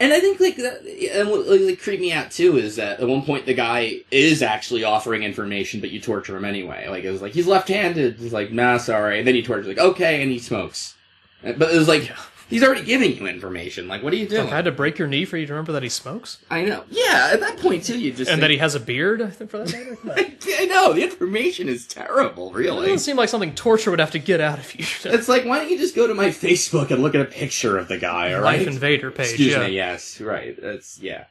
[SPEAKER 2] and I think like that, and what like, creeped me out too is that at one point the guy is actually offering information, but you torture him anyway. Like it was like he's left-handed. He's like, nah, sorry. And then you torture, like, okay, and he smokes. But it was like he's already giving you information. Like, what are you doing?
[SPEAKER 1] Like I had to break your knee for you to remember that he smokes
[SPEAKER 2] I know. Yeah, at that point too, you just
[SPEAKER 1] and that he has a beard. I think for that matter.
[SPEAKER 2] I know the information is terrible. Really, It
[SPEAKER 1] doesn't seem like something torture would have to get out of you.
[SPEAKER 2] It's like, why don't you just go to my Facebook and look at a picture of the guy, all right?
[SPEAKER 1] Life Invader page.
[SPEAKER 2] Excuse
[SPEAKER 1] yeah.
[SPEAKER 2] me. Yes, right. That's yeah.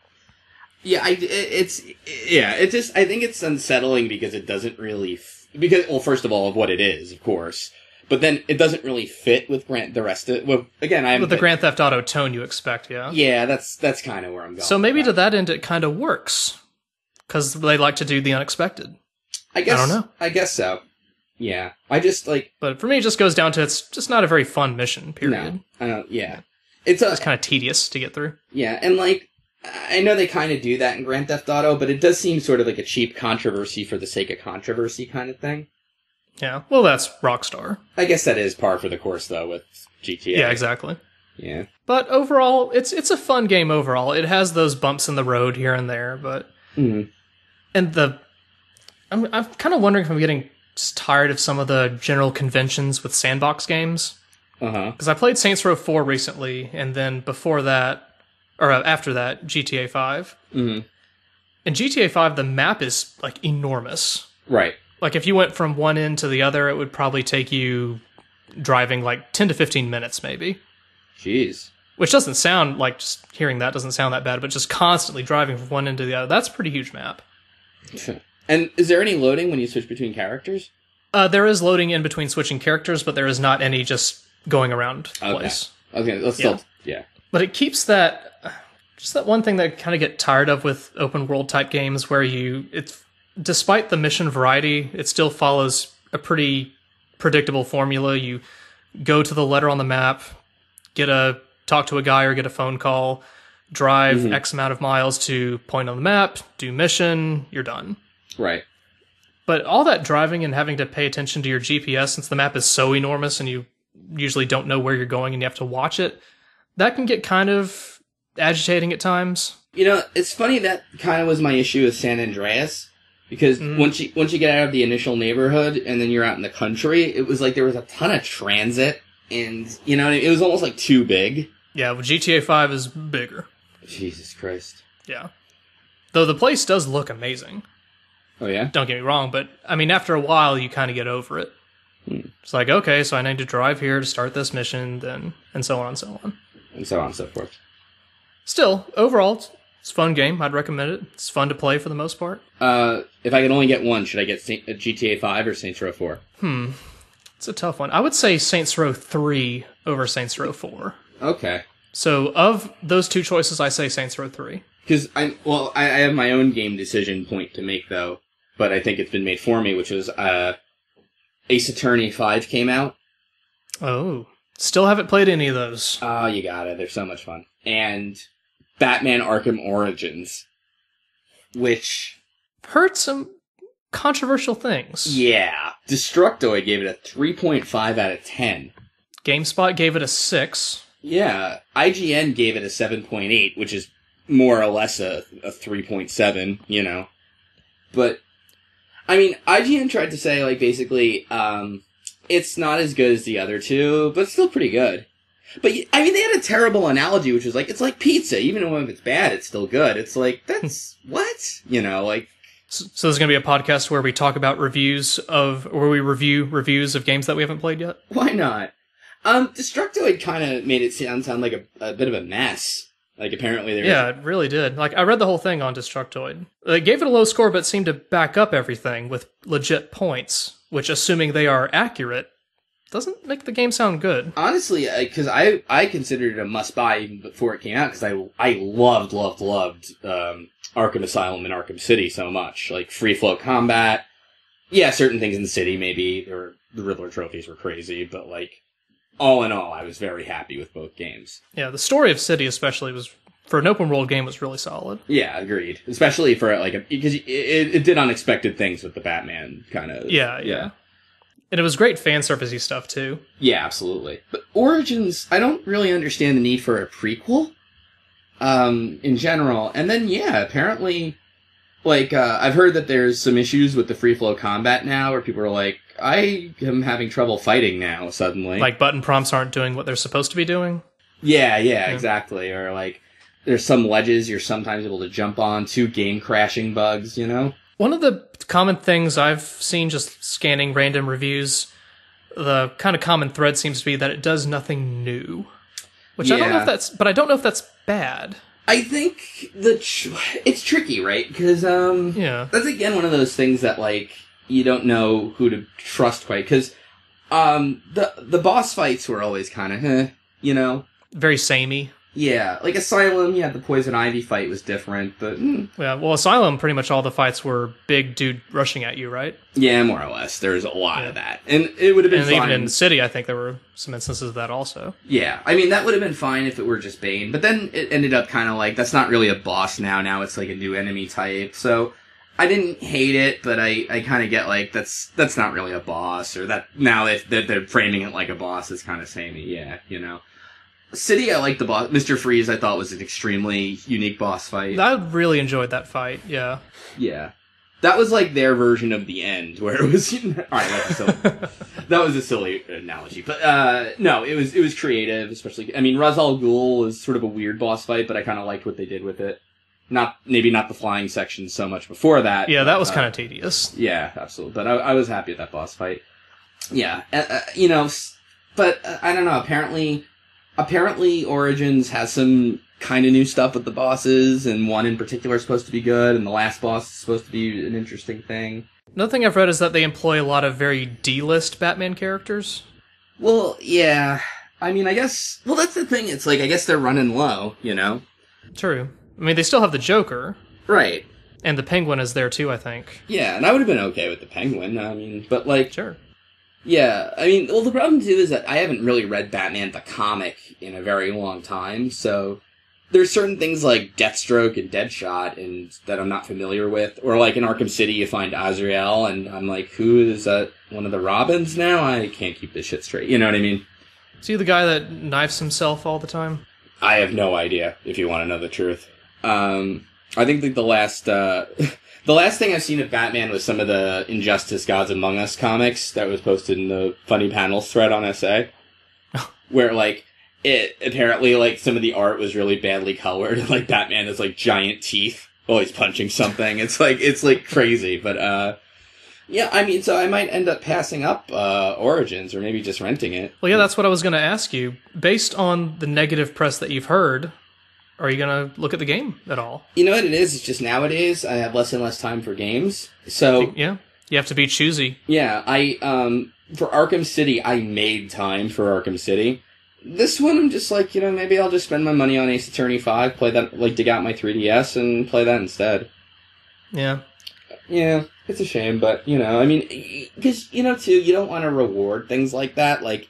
[SPEAKER 2] Yeah, I, it- it's yeah. It just I think it's unsettling because it doesn't really f- because well, first of all, of what it is, of course, but then it doesn't really fit with Grant the rest of well, again, I
[SPEAKER 1] With the Grand Theft Auto tone you expect, yeah.
[SPEAKER 2] Yeah, that's that's kind of where I'm going.
[SPEAKER 1] So maybe to
[SPEAKER 2] that.
[SPEAKER 1] end, it kind of works because they like to do the unexpected.
[SPEAKER 2] I guess I
[SPEAKER 1] don't know.
[SPEAKER 2] I guess so. Yeah, I just like
[SPEAKER 1] But for me, it just goes down to it's just not a very fun mission. Period.
[SPEAKER 2] no, don't. Yeah, it's a
[SPEAKER 1] It's kind of tedious to get through.
[SPEAKER 2] Yeah, and like I know they kind of do that in Grand Theft Auto, but it does seem sort of like a cheap controversy for the sake of controversy kind of thing.
[SPEAKER 1] Yeah. Well, that's Rockstar.
[SPEAKER 2] I guess that is par for the course though with GTA.
[SPEAKER 1] Yeah, exactly.
[SPEAKER 2] Yeah.
[SPEAKER 1] But overall, it's it's a fun game overall. It has those bumps in the road here and there, but
[SPEAKER 2] Mhm.
[SPEAKER 1] and the I'm I'm kind of wondering if I'm getting tired of some of the general conventions with sandbox games
[SPEAKER 2] Uh huh.
[SPEAKER 1] because I played Saints Row 4 recently, and then before that, or uh, after that, GTA 5.
[SPEAKER 2] Mhm.
[SPEAKER 1] In GTA 5, the map is like enormous.
[SPEAKER 2] Right.
[SPEAKER 1] Like if you went from one end to the other, it would probably take you driving like 10 to 15 minutes, maybe.
[SPEAKER 2] Jeez.
[SPEAKER 1] Which doesn't sound like just hearing that doesn't sound that bad, but just constantly driving from one end to the other, that's a pretty huge map.
[SPEAKER 2] And is there any loading when you switch between characters?
[SPEAKER 1] Uh, there is loading in between switching characters, but there is not any just going around
[SPEAKER 2] Okay.
[SPEAKER 1] place.
[SPEAKER 2] Okay, let's still yeah.
[SPEAKER 1] But it keeps that just that one thing that I kind of get tired of with open world type games where you it's despite the mission variety, it still follows a pretty predictable formula. You go to the letter on the map, get a talk to a guy or get a phone call, drive
[SPEAKER 2] Mhm.
[SPEAKER 1] X amount of miles to point on the map, do mission, you're done.
[SPEAKER 2] Right.
[SPEAKER 1] But all that driving and having to pay attention to your GPS since the map is so enormous and you usually don't know where you're going and you have to watch it, that can get kind of agitating at times.
[SPEAKER 2] You know, it's funny that kind of was my issue with San Andreas because
[SPEAKER 1] Mhm.
[SPEAKER 2] once you once you get out of the initial neighborhood and then you're out in the country, it was like there was a ton of transit and you know it was almost like too big.
[SPEAKER 1] Yeah, well, GTA 5 is bigger.
[SPEAKER 2] Jesus Christ.
[SPEAKER 1] Yeah. Though the place does look amazing.
[SPEAKER 2] Oh yeah.
[SPEAKER 1] Don't get me wrong, but I mean, after a while, you kind of get over it.
[SPEAKER 2] Hmm.
[SPEAKER 1] It's like, okay, so I need to drive here to start this mission, then, and so on and so on.
[SPEAKER 2] And so on and so forth.
[SPEAKER 1] Still, overall, it's, a fun game. I'd recommend it. It's fun to play for the most part.
[SPEAKER 2] Uh, if I could only get one, should I get Saint, uh, GTA Five or Saints Row Four?
[SPEAKER 1] Hmm. It's a tough one. I would say Saints Row 3 over Saints Row 4.
[SPEAKER 2] Okay.
[SPEAKER 1] So, of those two choices, I say Saints Row 3.
[SPEAKER 2] Because I well, I, I have my own game decision point to make though, but I think it's been made for me, which is uh, Ace Attorney Five came out.
[SPEAKER 1] Oh. Still haven't played any of those.
[SPEAKER 2] Oh, you got it. They're so much fun. And Batman Arkham Origins, which
[SPEAKER 1] Heard some controversial things.
[SPEAKER 2] yeah, Destructoid gave it a three point five out of ten.
[SPEAKER 1] GameSpot gave it a 6.
[SPEAKER 2] Yeah, IGN gave it a seven point eight, which is more or less a, a three point seven. You know, but I mean, IGN tried to say like basically, um, it's not as good as the other two, but still pretty good. But I mean, they had a terrible analogy, which was like it's like pizza. Even if it's bad, it's still good. It's like that's what you know, like
[SPEAKER 1] So, so there's going to be a podcast where we talk about reviews of, where we review reviews of games that we haven't played yet.
[SPEAKER 2] why not? Um, Destructoid kind of made it sound sound like a, a bit of a mess. Like apparently there
[SPEAKER 1] Yeah, it really did. Like I read the whole thing on Destructoid. They gave it a low score, but seemed to back up everything with legit points, which, assuming they are accurate, doesn't make the game sound good.
[SPEAKER 2] honestly because I I considered it a must buy even before it came out because I I loved loved loved um, Arkham Asylum and Arkham City so much like free flow combat. Yeah, certain things in the city maybe were, the Riddler trophies were crazy, but like all in all, I was very happy with both games.
[SPEAKER 1] Yeah, the story of City, especially, was for an open world game, was really solid.
[SPEAKER 2] Yeah, agreed. Especially for like because it, it, it did unexpected things with the Batman kind of.
[SPEAKER 1] Yeah, yeah. And it was great fan servicey stuff too.
[SPEAKER 2] Yeah, absolutely. But Origins, I don't really understand the need for a prequel. Um, in general, and then yeah, apparently, like uh, I've heard that there's some issues with the free flow combat now, where people are like, I am having trouble fighting now suddenly.
[SPEAKER 1] Like button prompts aren't doing what they're supposed to be doing.
[SPEAKER 2] yeah, yeah,
[SPEAKER 1] Yeah.
[SPEAKER 2] exactly. Or like, there's some ledges you're sometimes able to jump on, two game crashing bugs. You know.
[SPEAKER 1] One of the common things I've seen just scanning random reviews, the kind of common thread seems to be that it does nothing new. Which I don't know if that's, but I don't know if that's bad.
[SPEAKER 2] I think the tr- it's tricky, right? Because um,
[SPEAKER 1] Yeah.
[SPEAKER 2] that's again one of those things that like you don't know who to trust quite because um the the boss fights were always kind of eh, you know
[SPEAKER 1] Very samey.
[SPEAKER 2] Yeah like asylum yeah the poison ivy fight was different but mm,
[SPEAKER 1] Yeah. Well, Asylum, pretty much all the fights were big dude rushing at you, right?
[SPEAKER 2] yeah more or less there's a lot
[SPEAKER 1] Yeah.
[SPEAKER 2] of that and it would have been
[SPEAKER 1] And
[SPEAKER 2] fine
[SPEAKER 1] even in the city, I think there were some instances of that also.
[SPEAKER 2] yeah i mean that would have been fine if it were just bane but then it ended up kind of like that's not really a boss now now it's like a new enemy type so I didn't hate it, but I, I kind of get like that's that's not really a boss, or that now if they're, they're framing it like a boss is kind of samey. Yeah, you know. City, I like the boss. Mister Freeze, I thought was an extremely unique boss fight.
[SPEAKER 1] I really enjoyed that fight. Yeah.
[SPEAKER 2] yeah, that was like their version of the end, where it was. all right, that's a silly, that was a silly analogy, but uh, no, it was it was creative, especially. I mean, Ra's al Ghul was sort of a weird boss fight, but I kind of liked what they did with it. Not maybe not the flying section so much before that.
[SPEAKER 1] yeah, that was
[SPEAKER 2] uh,
[SPEAKER 1] kind of tedious.
[SPEAKER 2] Yeah, absolutely. But I, I was happy with that boss fight. Yeah, uh, uh, you know, but uh, I don't know. Apparently, apparently Origins has some kind of new stuff with the bosses, and one in particular is supposed to be good, and the last boss is supposed to be an interesting thing.
[SPEAKER 1] Another thing I've read is that they employ a lot of very D-list Batman characters.
[SPEAKER 2] Well, yeah. I mean, I guess. Well, that's the thing. It's like I guess they're running low, you know.
[SPEAKER 1] True. I mean, they still have the Joker,
[SPEAKER 2] Right.
[SPEAKER 1] and the Penguin is there too. I think.
[SPEAKER 2] Yeah, and I would have been okay with the Penguin. I mean, but like,
[SPEAKER 1] Sure.
[SPEAKER 2] Yeah. I mean, well, the problem too is that I haven't really read Batman the comic in a very long time, so there's certain things like Deathstroke and Deadshot and that I'm not familiar with, or like in Arkham City you find Azrael, and I'm like, who is that? One of the Robins now? I can't keep this shit straight. You know what I mean?
[SPEAKER 1] Is he the guy that knifes himself all the time?
[SPEAKER 2] I have no idea if you want to know the truth. Um, I think that the last, uh, the last thing I've seen of Batman was some of the Injustice Gods Among Us comics that was posted in the funny panels thread on SA, where like, it, apparently like some of the art was really badly colored and like Batman has like giant teeth he's punching something. It's like, it's like crazy, but, uh, yeah, I mean, so I might end up passing up, uh, Origins or maybe just renting it.
[SPEAKER 1] Well, yeah, that's what I was going to ask you. Based on the negative press that you've heard, are you going to look at the game at all?
[SPEAKER 2] You know what it is? It's just nowadays I have less and less time for games. So
[SPEAKER 1] Yeah, you have to be choosy.
[SPEAKER 2] yeah, I um for Arkham City I made time for Arkham City. This one I'm just like, you know, maybe I'll just spend my money on Ace Attorney 5, play that like dig out my 3DS and play that instead.
[SPEAKER 1] Yeah,
[SPEAKER 2] Yeah, it's a shame, but you know, I mean cuz you know too, you don't want to reward things like that like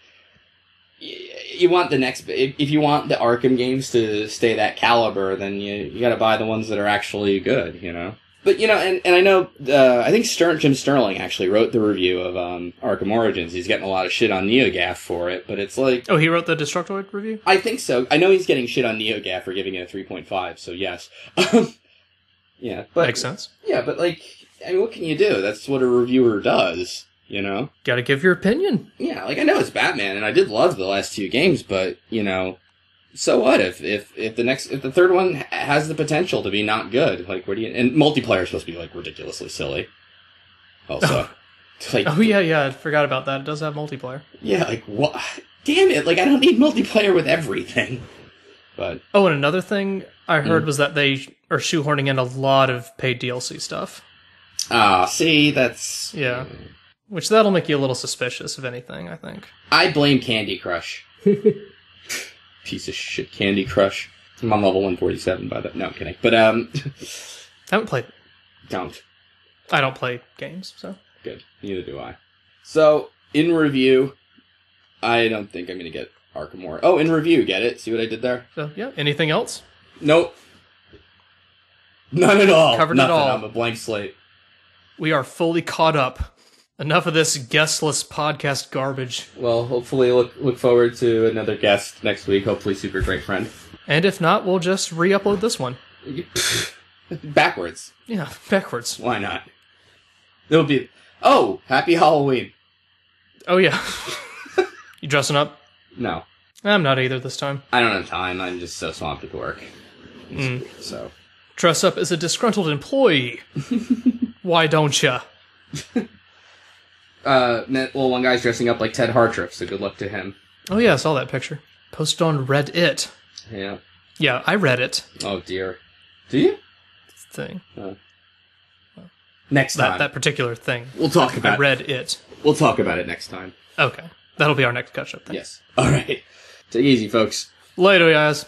[SPEAKER 2] you want the next if you want the Arkham games to stay that caliber, then you you got to buy the ones that are actually good, you know. But you know, and, and I know uh, I think Stern, Jim Sterling actually wrote the review of um, Arkham Origins. He's getting a lot of shit on NeoGaf for it, but it's like
[SPEAKER 1] Oh, he wrote the Destructoid review?
[SPEAKER 2] I think so. I know he's getting shit on NeoGaf for giving it a three point five. So yes, yeah, but
[SPEAKER 1] Makes sense.
[SPEAKER 2] yeah, but like, I mean, what can you do? That's what a reviewer does, you know.
[SPEAKER 1] Got to give your opinion.
[SPEAKER 2] Yeah, like I know it's Batman, and I did love the last two games, but you know, so what if if if the next if the third one has the potential to be not good? Like, where do you and multiplayer is supposed to be like ridiculously silly. Also, like
[SPEAKER 1] Oh, yeah, yeah, I forgot about that. It does have multiplayer.
[SPEAKER 2] yeah, like what? Damn it! Like I don't need multiplayer with everything. But
[SPEAKER 1] Oh, and another thing I heard
[SPEAKER 2] Mm.
[SPEAKER 1] was that they are shoehorning in a lot of paid DLC stuff.
[SPEAKER 2] ah, see, that's
[SPEAKER 1] Yeah. Which that'll make you a little suspicious, if anything, I think.
[SPEAKER 2] I blame Candy Crush. Piece of shit, Candy Crush. I'm on level 147 by the no, I'm kidding. But um,
[SPEAKER 1] haven't played.
[SPEAKER 2] don't.
[SPEAKER 1] I don't play games, so.
[SPEAKER 2] Good. Neither do I. So, in review, I don't think I'm gonna get Arkham Horror. Oh, in review, get it? See what I did there?
[SPEAKER 1] So, yeah. Anything else?
[SPEAKER 2] Nope. None at all.
[SPEAKER 1] Covered it all.
[SPEAKER 2] I'm a blank slate.
[SPEAKER 1] We are fully caught up. Enough of this guestless podcast garbage.
[SPEAKER 2] Well, hopefully, look look forward to another guest next week. Hopefully, super great friend.
[SPEAKER 1] And if not, we'll just re upload this one.
[SPEAKER 2] Backwards.
[SPEAKER 1] Yeah, backwards.
[SPEAKER 2] Why not? It'll be. Oh, happy Halloween.
[SPEAKER 1] Oh, yeah. you dressing up?
[SPEAKER 2] No,
[SPEAKER 1] I'm not either this time.
[SPEAKER 2] I don't have time. I'm just so swamped with work.
[SPEAKER 1] Mm.
[SPEAKER 2] So
[SPEAKER 1] Dress up as a disgruntled employee. Why don't ya?
[SPEAKER 2] Uh, well, one guy's dressing up like Ted Hartrip, so good luck to him.
[SPEAKER 1] Oh, yeah, I saw that picture. Posted on Reddit.
[SPEAKER 2] Yeah.
[SPEAKER 1] Yeah, I read it.
[SPEAKER 2] Oh dear. Do you?
[SPEAKER 1] Thing.
[SPEAKER 2] Next
[SPEAKER 1] That,
[SPEAKER 2] time.
[SPEAKER 1] that particular thing.
[SPEAKER 2] we'll talk
[SPEAKER 1] I
[SPEAKER 2] about.
[SPEAKER 1] read it.
[SPEAKER 2] We'll talk about it next time.
[SPEAKER 1] Okay. That'll be our next catch up.
[SPEAKER 2] Yes. All right. Take it easy, folks.
[SPEAKER 1] Later, guys.